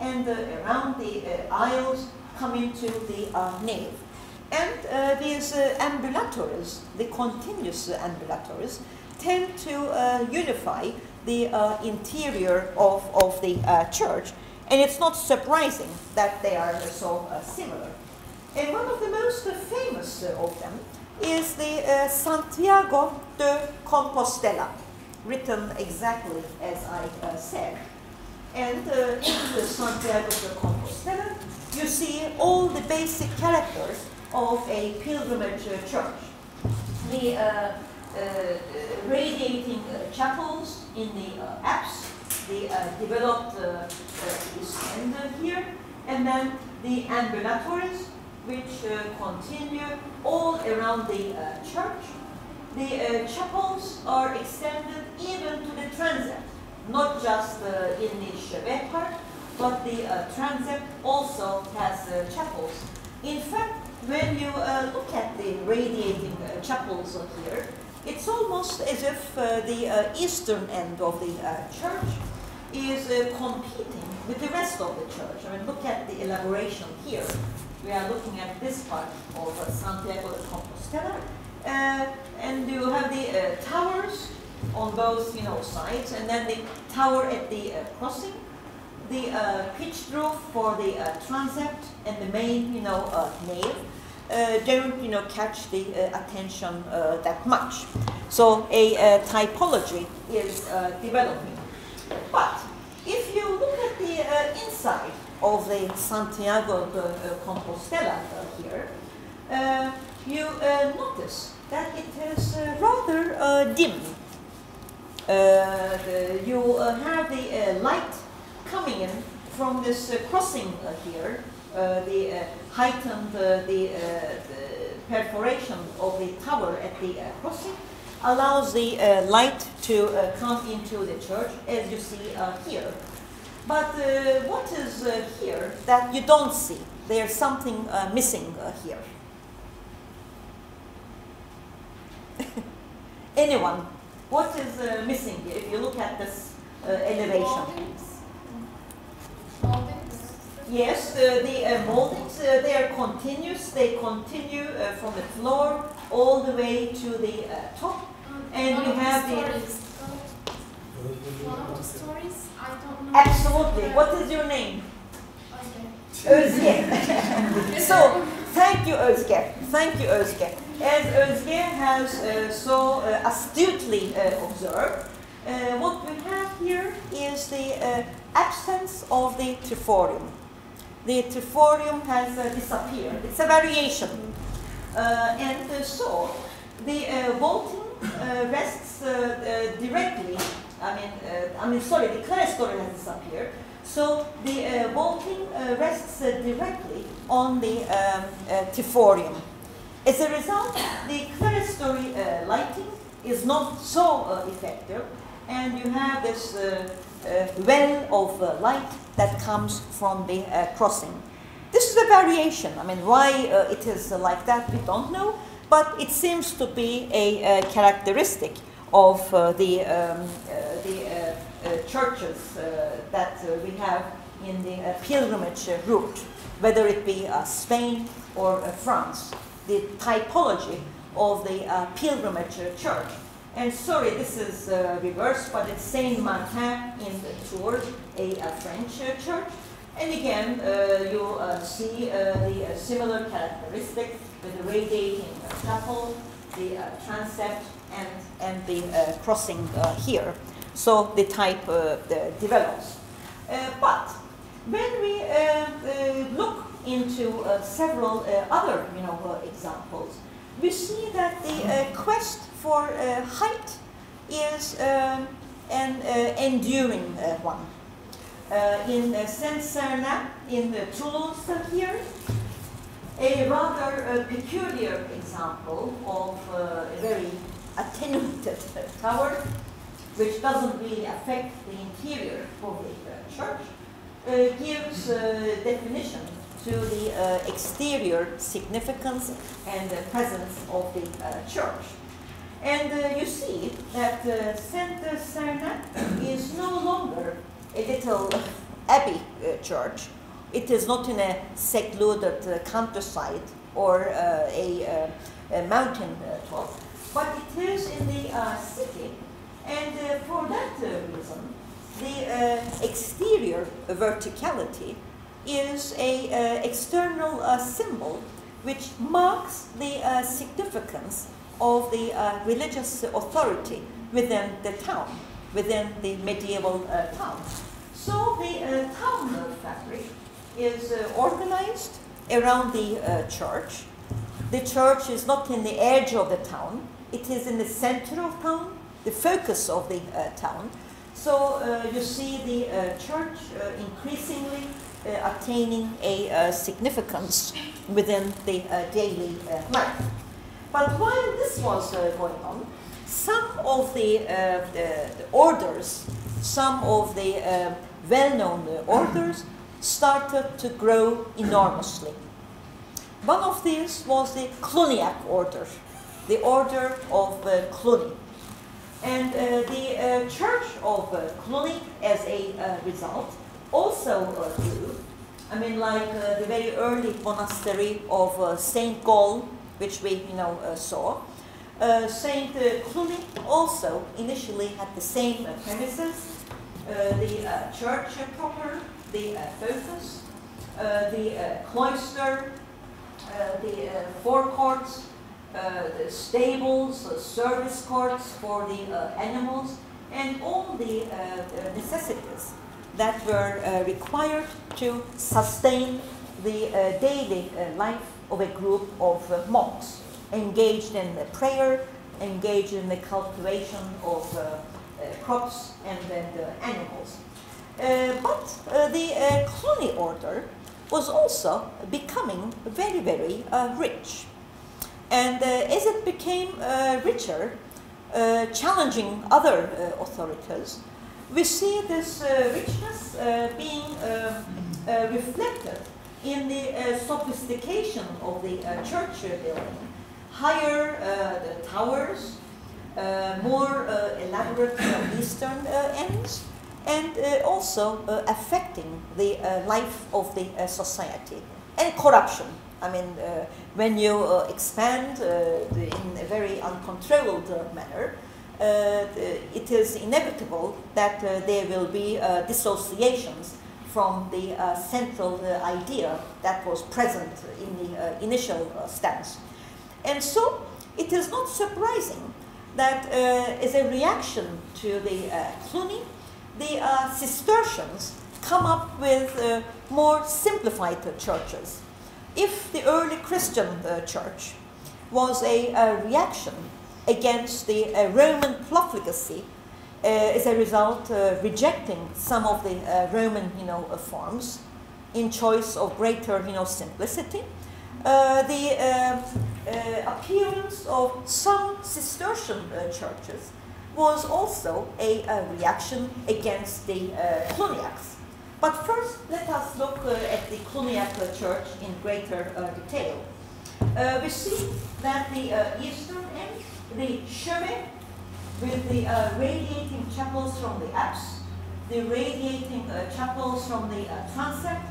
and uh, around the uh, aisles coming to the uh, nave. And uh, these uh, ambulatories, the continuous ambulatories, tend to uh, unify the interior of, of the church. And it's not surprising that they are so similar. And one of the most famous of them is the Santiago de Compostela written exactly as I said. And uh, in the Santiago de Compostela, you see all the basic characters of a pilgrimage uh, church. The uh, uh, radiating chapels in the apse, the developed uh, here, and then the ambulatories, which continue all around the church, the chapels are extended even to the transept, not just in the chevet part, but the uh, transept also has uh, chapels. In fact, when you uh, look at the radiating uh, chapels here, it's almost as if the eastern end of the church is competing with the rest of the church. I mean, look at the elaboration here. We are looking at this part of Santiago de Compostela, uh, and you have the uh, towers on both you know sides, and then the tower at the uh, crossing, the pitched roof for the transept, and the main you know nave. Uh, don't you know catch the uh, attention uh, that much. So a typology is developing. But if you look at the inside of the Santiago de Compostela here, you notice that it is uh, rather uh, dim. Uh, you have the light coming in from this crossing here uh, the uh, heightened uh, the, uh, the, perforation of the tower at the uh, crossing allows the uh, light to come into the church, as you see here. But what is here that you don't see? There's something missing here. Anyone? What is uh, missing here if you look at this uh, elevation? Yes, uh, the uh, moldings, uh, they are continuous. They continue uh, from the floor all the way to the uh, top. And we have the... One of the stories, I don't know. Absolutely. What is your name? Özge. so, thank you, Özge. Thank you, Özge. As Özge has uh, so astutely observed, what we have here is the absence of the triforium the triforium has uh, disappeared. It's a variation. Uh, and uh, so the uh, vaulting uh, rests uh, directly, I mean, I mean, sorry, the clerestory has disappeared. So the vaulting rests directly on the um, triforium. As a result, the clerestory lighting is not so effective, and you have this well of light that comes from the uh, crossing. This is a variation. I mean, why uh, it is uh, like that, we don't know, but it seems to be a, characteristic of uh, the, um, uh, the uh, churches that we have in the pilgrimage route, whether it be Spain or France. The typology of the pilgrimage church and sorry, this is uh, reversed, but it's Saint Martin in Tours, a, a French uh, church. And again, uh, you uh, see uh, the uh, similar characteristics with the radiating chapel, the transept, and, and the crossing here. So the type the develops. but when we look into several other you know, examples, we see that the quest for uh, height is um, an uh, enduring uh, one. in Saint-Sernin, in the Toulouse here, a rather peculiar example of a very attenuated tower, which doesn't really affect the interior of the church, uh, gives uh, definition to the uh, exterior significance and the presence of the church. And uh, you see that uh, Saint Sernin is no longer a little abbey uh, church. It is not in a secluded uh, countryside or uh, a, uh, a, mountain top, but it is in the city. And for that reason, the exterior verticality is a external symbol which marks the significance of the uh, religious authority within the town, within the medieval uh, town. So the uh, town fabric is uh, organized around the uh, church. The church is not in the edge of the town, it is in the center of town, the focus of the town. So you see the church increasingly attaining a significance within the daily life. But while this was uh, going on, some of the, uh, the, the, orders, some of the uh, well-known orders started to grow enormously. One of these was the Cluniac order, the order of uh, Cluny. And uh, the uh, church of uh, Cluny, as a uh, result, also grew. I mean, like the very early monastery of St. Gall which we you know uh, saw. Uh, Saint Cluny also initially had the same premises, uh, the church proper, the focus, the cloister, the forecourts, uh, the stables, service courts for the uh, animals, and all the uh, necessities that were required to sustain the daily life of a group of uh, monks engaged in prayer, engaged in the cultivation of uh, uh, crops and, animals. but the Cluny order was also becoming very, very uh, rich. And uh, as it became uh, richer, uh, challenging other uh, authorities, we see this uh, richness being reflected in the uh, sophistication of the uh, church building. Higher uh, the towers, more elaborate eastern ends, and uh, also uh, affecting the uh, life of the society and corruption. I mean, when you expand in a very uncontrolled manner, it is inevitable that there will be dissociations from the uh, central uh, idea that was present in the uh, initial stance. And so it is not surprising that as a reaction to the Cluny, the uh, Cistercians come up with uh, more simplified uh, churches. If the early Christian uh, church was a, reaction against the uh, Roman profligacy, uh, as a result rejecting some of the Roman you know, forms in choice of greater you know, simplicity, the appearance of some Cistercian churches was also a, a reaction against the uh, Cluniacs. But first, let us look uh, at the Cluniac church in greater uh, detail. Uh, we see that the uh, eastern end, the chevet, with the uh, radiating chapels from the apse, the radiating uh, chapels from the uh, transept,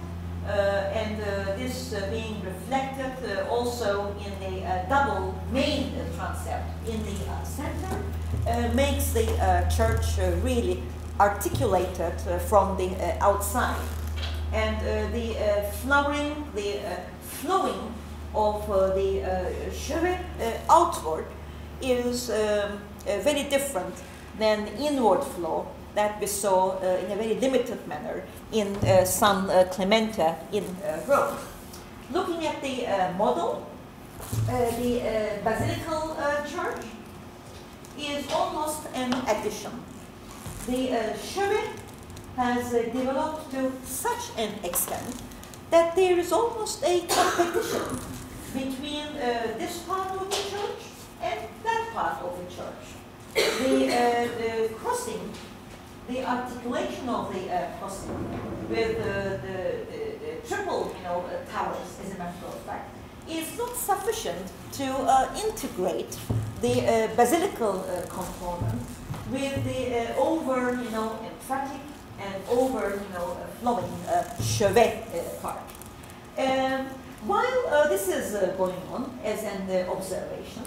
uh, and uh, this uh, being reflected uh, also in the double main transept in the center makes the church really articulated from the outside. And the flowering, the flowing of the uh, outward is um, very different than the inward flow that we saw uh, in a very limited manner in uh, San uh, Clemente in Rome. Looking at the model, the Basilical Church is almost an addition. The uh, has uh, developed to such an extent that there is almost a competition between uh, this part of the church and that part of the church. The, uh, the crossing the articulation of the uh, with the, the, the, triple you know, uh, towers, as a matter of fact, is not sufficient to uh, integrate the uh, basilical uh, component with the uh, over, you know, emphatic and over, you know, flowing chevet part. Um, while this is going on as an observation,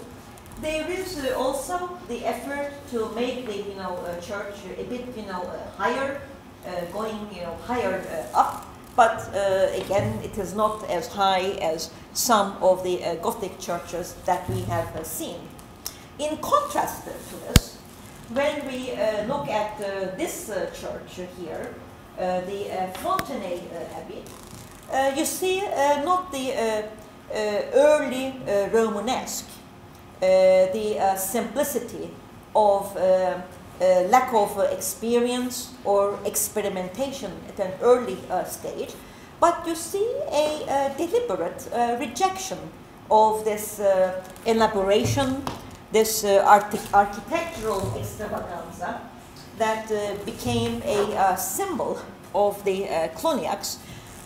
there is uh, also the effort to make the you know uh, church a bit you know uh, higher, uh, going you know higher uh, up. But uh, again, it is not as high as some of the uh, Gothic churches that we have uh, seen. In contrast to this, when we look at this church here, the Fontenay Abbey, you see not the early Romanesque Uh, the uh, simplicity of uh, uh, lack of experience or experimentation at an early uh, stage, but you see a, deliberate rejection of this elaboration, this architectural extravaganza that became a symbol of the Cluniacs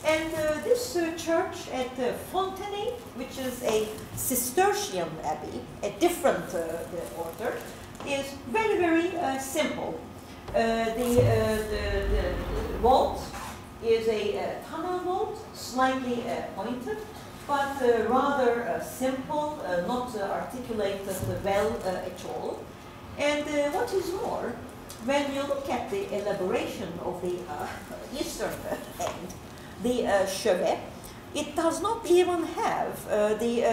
and uh, this uh, church at uh, Fontenay, which is a Cistercian abbey, a different uh, order, is very, very uh, simple. Uh, the, the, the, vault is a tunnel vault, slightly pointed, but rather simple, not articulated well at all. And what is more, when you look at the elaboration of the eastern end, the uh, chevet, it does not even have uh, the uh,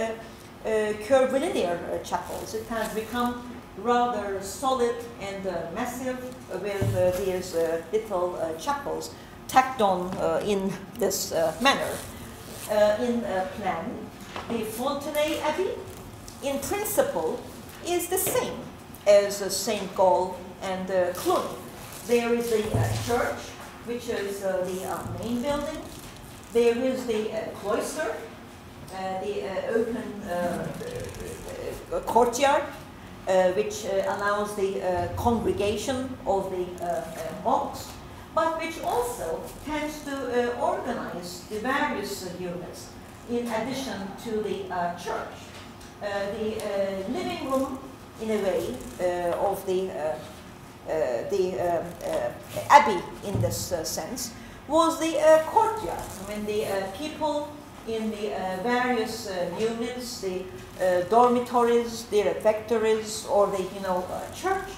uh curvilinear uh, chapels. It has become rather solid and uh, massive with these little chapels tacked on in this manner. in plan, the Fontenay Abbey, in principle, is the same as St. Gall and Cluny. There is a church which is uh, the uh, main building. There is the uh, cloister, uh, the uh, open uh, courtyard, which allows the congregation of the monks, but which also tends to organize the various units in addition to the church. The living room, in a way, of the uh, the um, uh, abbey in this uh, sense was the uh, courtyard. I mean, the uh, people in the uh, various uh, units, the uh, dormitories, the refectories, or the you know uh, church,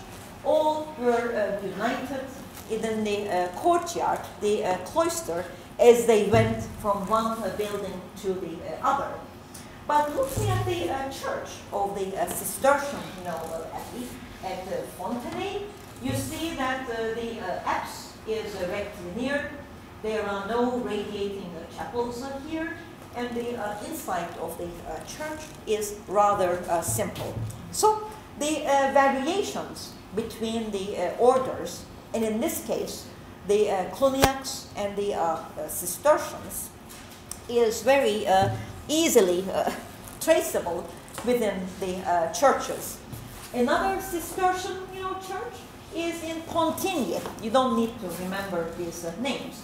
all were uh, united in the uh, courtyard, the uh, cloister, as they went from one uh, building to the uh, other. But looking at the uh, church of the uh, Cistercian, you know, uh, abbey at uh, Fontenay, you see that uh, the uh, apse is uh, rectilinear. There are no radiating uh, chapels here, and the uh, inside of the uh, church is rather simple. So the variations between the orders, and in this case, the uh, Cluniacs and the Cistercians, is very easily traceable within the uh, churches. Another Cistercian, you know, church is in Pontigny. You don't need to remember these uh, names.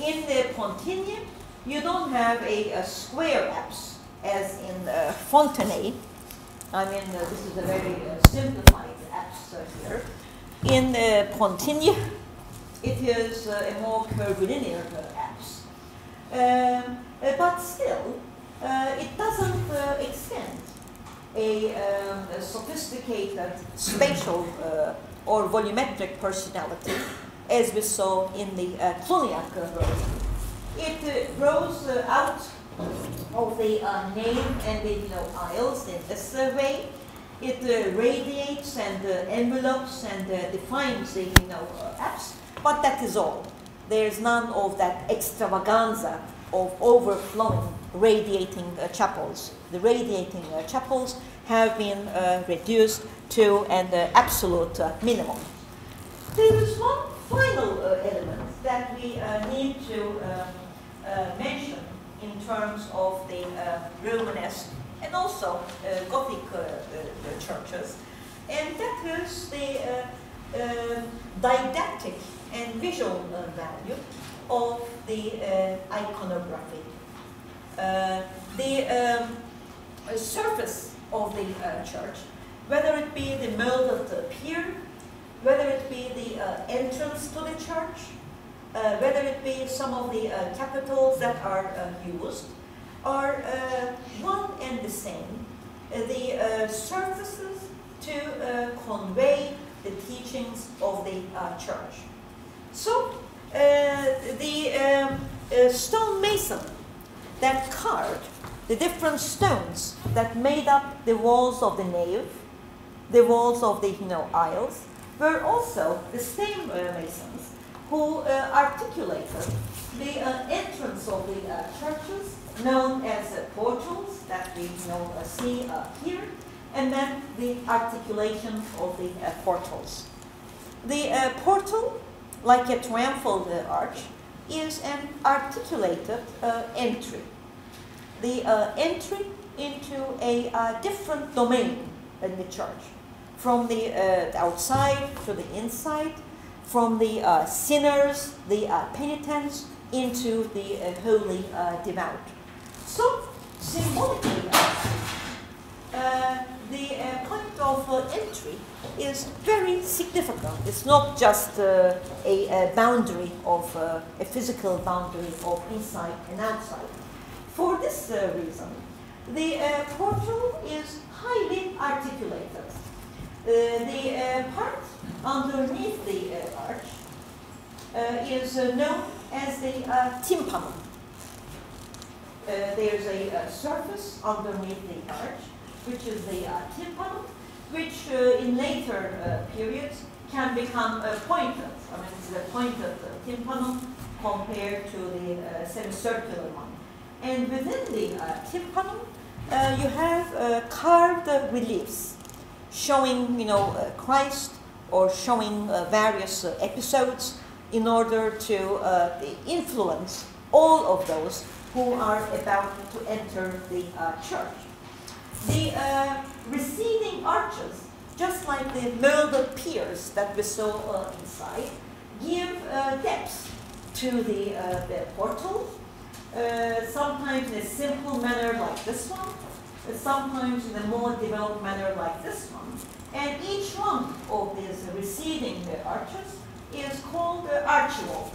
In the Pontigny, you don't have a, a square apse as in uh, Fontenay. I mean, uh, this is a very uh, simplified apse here. In uh, Pontigny, it is uh, a more curvilinear apse. Um, uh, but still, uh, it doesn't extend a, um, a sophisticated spatial or volumetric personality as we saw in the uh, Cluniac. It uh, grows uh, out of the uh, nave and the you know, aisles in this uh, way. It radiates and envelopes and defines the you know, apse, but that is all. There's none of that extravaganza of overflowing radiating uh, chapels. The radiating uh, chapels have been uh, reduced to an absolute minimum. There is one final uh, element that we uh, need to uh, mention in terms of the Romanesque and also Gothic churches, and that is the didactic and visual value of the iconography. The um, surface of the church, whether it be the molded uh, pier, whether it be the uh, entrance to the church, uh, whether it be some of the uh, capitals that are uh, used, are uh, one and the same. Uh, the surfaces to convey the teachings of the church. So, the um, stonemason that carved the different stones that made up the walls of the nave, the walls of the you know, aisles, were also the same uh, masons who uh, articulated the uh, entrance of the churches, known as portals that we uh, see here, and then the articulation of the portals. The portal, like a triumphal arch, is an articulated uh, entry. The uh, entry into a uh, different domain in the church, from the uh, outside to the inside, from the uh, sinners, the uh, penitents, into the uh, holy uh, devout. So, symbolically, uh, the point of entry is very significant. It's not just a, a boundary of a physical boundary of inside and outside. For this reason, the portal is highly articulated. Uh, the uh, part underneath the uh, arch is known as the tympanum. There's a, surface underneath the arch, which is the tympanum, which in later periods can become uh, pointed. I mean, it's a pointed tympanum compared to the uh, semicircular one. And within the uh, tympanum, uh, you have carved reliefs showing, you know, uh, Christ or showing uh, various uh, episodes in order to uh, influence all of those who are about to enter the uh, church. The uh, receding arches, just like the molded piers that we saw inside, give depth to the, the portal, sometimes in a simple manner like this one, uh, sometimes in a more developed manner like this one. And each one of these receding uh, arches is called uh, archivolt.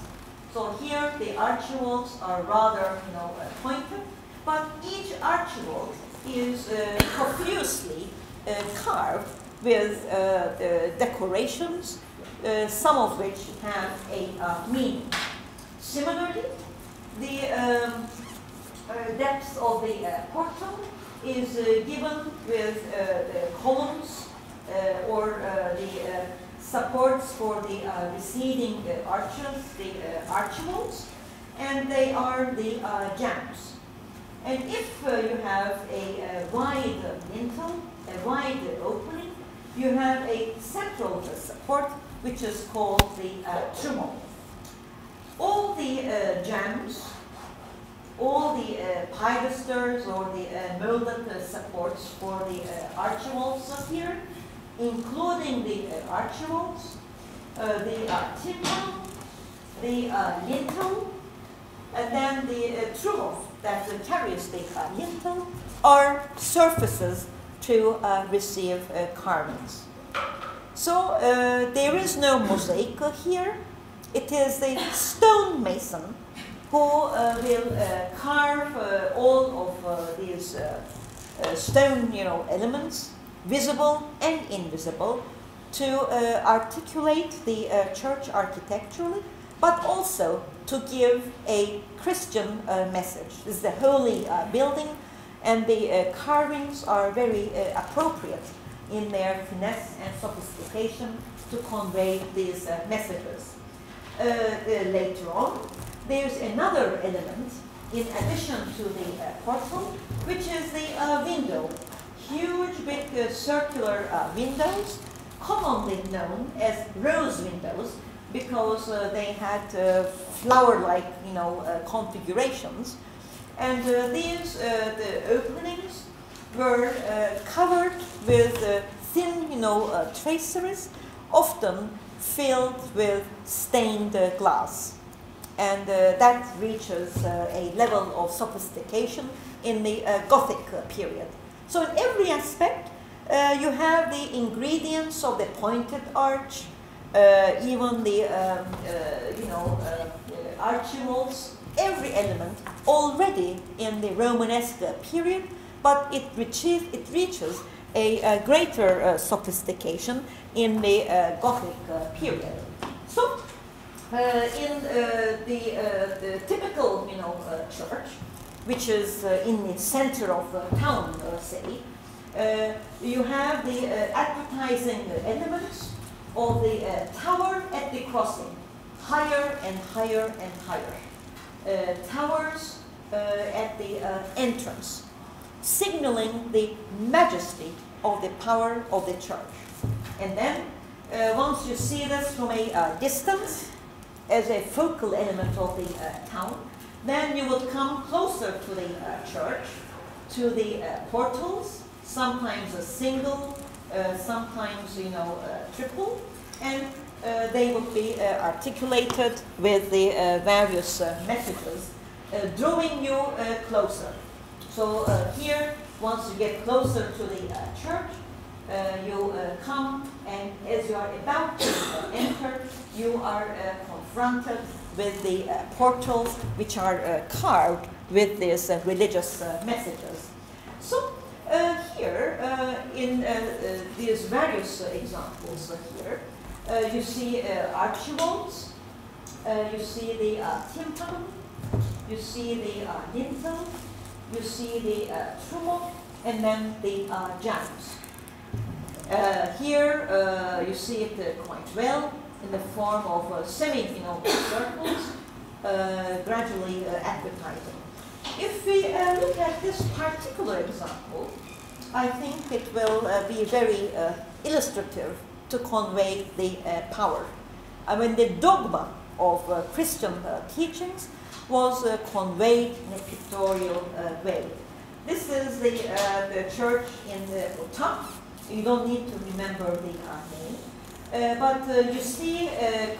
So here the archivolts are rather, you know, uh, pointed, but each archivolt is uh, profusely uh, carved with uh, the decorations, uh, some of which have a uh, meaning. Similarly, the um, uh, depth of the uh, portal is uh, given with uh, the columns uh, or the supports for the receding arches, the archivolts, and they are the jambs. And if you have a, uh wide lintel, a wide opening, you have a central support which is called the uh. All the uh, jambs, all the uh, pilasters or the uh, molded uh, supports for the uh, archivolts up here, including the uh, archivolts, uh, the uh, the uh, lintel, and then the uh, that carries the uh, lintel, are surfaces to uh, receive carvings. So there is no mosaic here. It is the stonemason who uh, will uh, carve uh, all of these stone, you know, elements, visible and invisible, to articulate the church architecturally, but also to give a Christian message. This is a holy building, and the carvings are very appropriate in their finesse and sophistication to convey these uh, messages. Uh, uh, later on, there's another element in addition to the uh, portal, which is the uh, window. Huge, big uh, circular uh, windows, commonly known as rose windows, because uh, they had uh, flower-like, you know, configurations. And these the openings were covered with thin, you know, traceries, often filled with stained glass. And uh, that reaches uh, a level of sophistication in the uh, Gothic period. So, in every aspect, you have the ingredients of the pointed arch, even the um, you know archivolts, every element already in the Romanesque period, but it reaches it reaches a, uh greater uh, sophistication in the uh, Gothic uh, period. So. Uh, in uh, the, uh, the typical, you know, church, which is in the center of the town, say, you have the advertising elements of the tower at the crossing, higher and higher and higher. Towers at the entrance, signaling the majesty of the power of the church. And then, uh, once you see this from a uh, distance, as a focal element of the uh, town, then you will come closer to the uh, church, to the uh, portals, sometimes a single, uh, sometimes you know uh, triple, and uh, they will be articulated with the various messages, drawing you closer. So here, once you get closer to the church, you uh, come and as you are about to uh, enter, you are uh, confronted with the uh, portals which are uh, carved with these uh, religious uh, messages. So uh, here, uh, in uh, uh, these various uh, examples uh, here, uh, you see uh, archivolts, uh, you see the uh, tympan, you see the uh, lintel, you see the uh, and then the uh. Uh, here uh, you see it uh, quite well in the form of uh, semi you know, circles, uh, gradually uh, advertising. If we uh, look at this particular example, I think it will be very illustrative to convey the power. I mean, the dogma of Christian teachings was conveyed in a pictorial way. This is the, the church in the You don't need to remember the uh, name. Uh, but uh, you see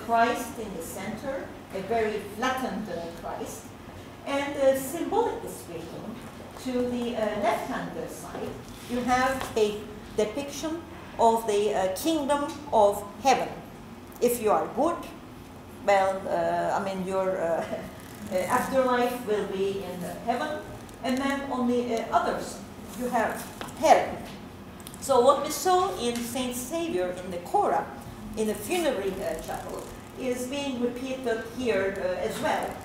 Christ in the center, a very flattened Christ. And symbolically speaking, to the left-hand side, you have a depiction of the kingdom of heaven. If you are good, well, I mean, your afterlife will be in heaven and then on the uh, others you have hell. So what we saw in Saint Savior in the Chora, in the funerary uh, chapel, is being repeated here uh, as well.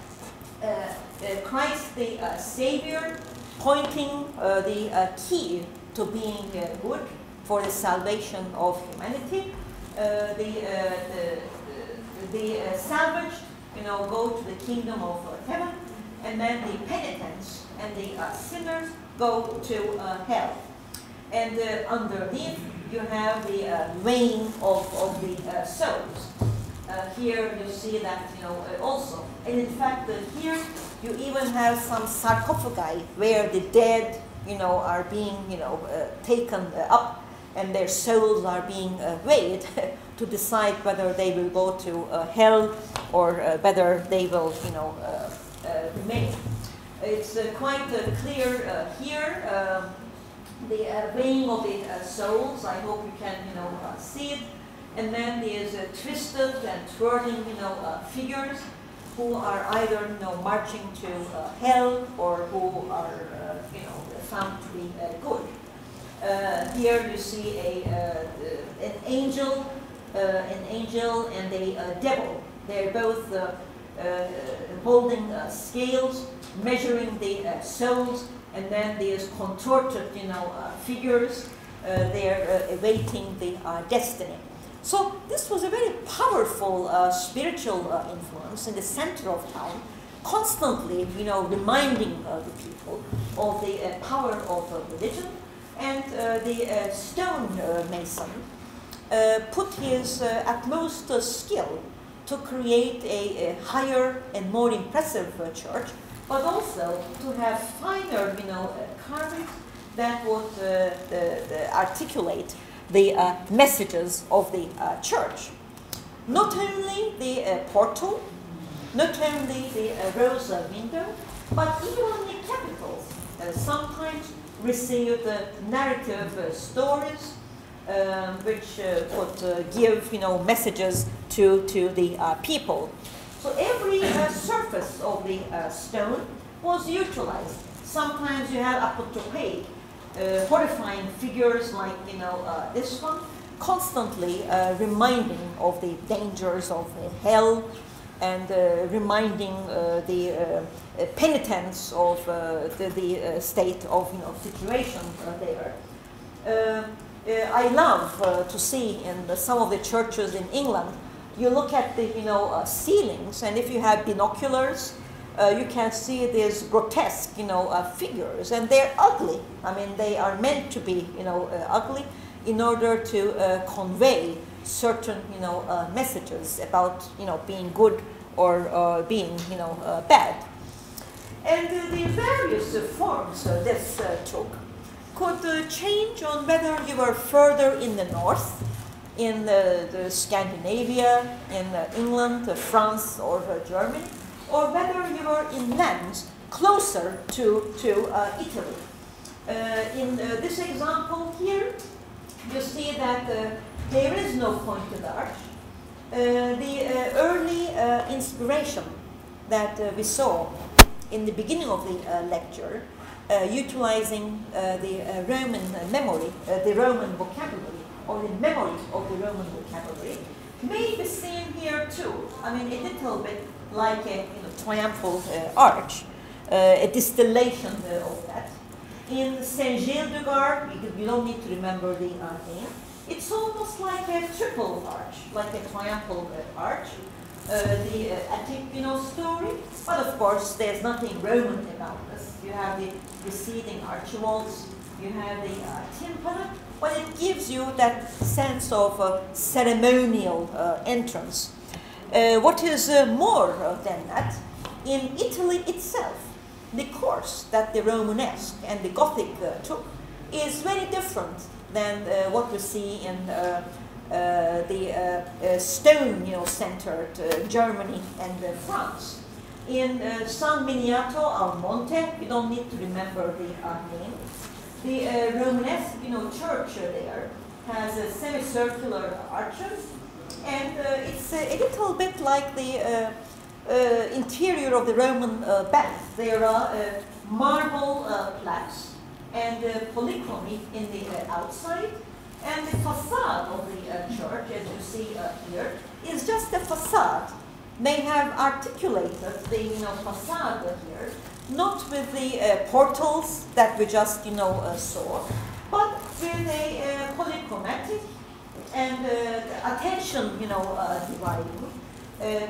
Uh, uh, Christ the uh, Savior pointing the key to being good for the salvation of humanity. the, the, the, salvaged, you know, go to the kingdom of heaven, and then the penitents and the sinners go to hell. And uh, underneath, you have the uh, weighing of, of the uh, souls. Uh, here you see that, you know, also. And in fact, here you even have some sarcophagi where the dead, you know, are being, you know, taken up and their souls are being weighed to decide whether they will go to hell or whether they will, you know, remain. It's uh, quite uh, clear uh, here. Um, the weighing of the souls, I hope you can you know, uh, see it. And then there's uh, twisted and twirling you know, uh, figures who are either you know, marching to hell or who are you know, found to be good. Uh, here you see a, uh, an angel, uh, an angel and a devil. They're both holding scales measuring the uh, souls, and then there's contorted, you know, uh, figures. Uh, they're uh, awaiting the uh, destiny. So this was a very powerful uh, spiritual influence in the center of town, constantly, you know, reminding the people of the power of religion. And the stone mason put his utmost skill to create a, a, higher and more impressive uh, church but also to have finer, you know, carvings that would uh, the, the articulate the uh, messages of the uh, church. Not only the uh, portal, not only the uh, window, but even the capitals uh, sometimes the narrative stories um, which could give, you know, messages to, to the people. So every uh, surface of the uh, stone was utilized. Sometimes you have apotropaic, uh, horrifying figures like you know uh, this one, constantly uh, reminding of the dangers of hell and uh, reminding the penitents of the, the state of you know situation there. I love to see in the, some of the churches in England you look at the you know uh, ceilings, and if you have binoculars, uh, you can see these grotesque you know uh, figures, and they're ugly. I mean, they are meant to be you know uh, ugly in order to uh, convey certain you know uh, messages about you know being good or being you know bad. And the various forms this took could change on whether you were further in the north in the, the Scandinavia, in uh, England, uh, France, or uh, Germany, or whether you are inland, closer to, to uh, Italy. Uh, in uh, this example here, you see that there is no point pointed arch. the early inspiration that we saw in the beginning of the lecture, utilizing the Roman memory, the Roman vocabulary, or the memory of the Roman vocabulary may be seen here too. I mean, a little bit like a you know, triumphal uh, arch, uh, a distillation uh, of that. In Saint Gilles de Gard, you don't need to remember the uh, name. It's almost like a triple arch, like a triumphal uh, arch. Uh, the you know, story. But of course, there's nothing Roman about this. You have the receding archivolts, you have the tympanum, but it gives you that sense of uh, ceremonial uh, entrance. Uh, what is uh, more than that in Italy itself, the course that the Romanesque and the Gothic uh, took is very different than uh, what we see in uh, uh, the uh, stone you know, centered Germany and France. In San Miniato al Monte, you don't need to remember the name, the uh, Romanesque you know, church there has a semicircular arches and uh, it's a, a, little bit like the uh, interior of the Roman uh, bath. There are uh, marble plaques and polychromy in the outside. And the facade of the church, as you see here, is just a facade. They have articulated the you know, facade here, not with the uh, portals that we just you know uh, saw, but with a uh, polychromatic and attention you know dividing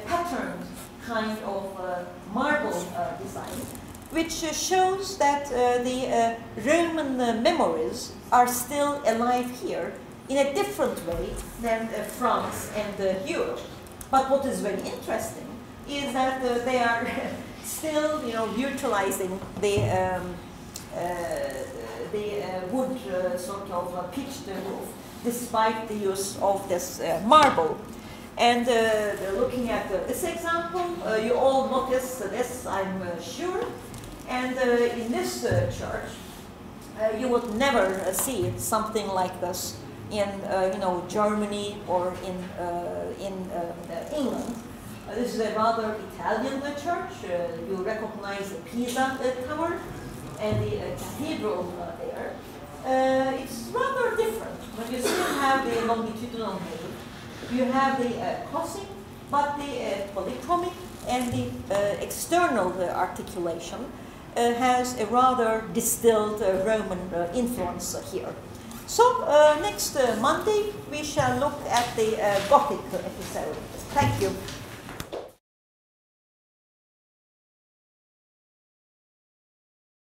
patterned kind of uh, marble uh, design, which uh, shows that the Roman memories are still alive here in a different way than France and Europe. But what is very interesting is that they are still, you know, utilizing the um, uh, the uh, wood uh, sort of pitched roof, despite the use of this marble. And uh, looking at uh, this example, uh, you all notice this, I'm sure. And in this church, you would never see something like this in you know Germany or in uh, in England. This is a rather Italian church. you recognize the Pisa Tower and the cathedral there. it's rather different, but you still have the longitudinal nave you have the uh, crossing, but the uh, polychromic and the uh, external uh, articulation uh, has a rather distilled uh, Roman influence here. So next Monday we shall look at the Gothic episode. Thank you.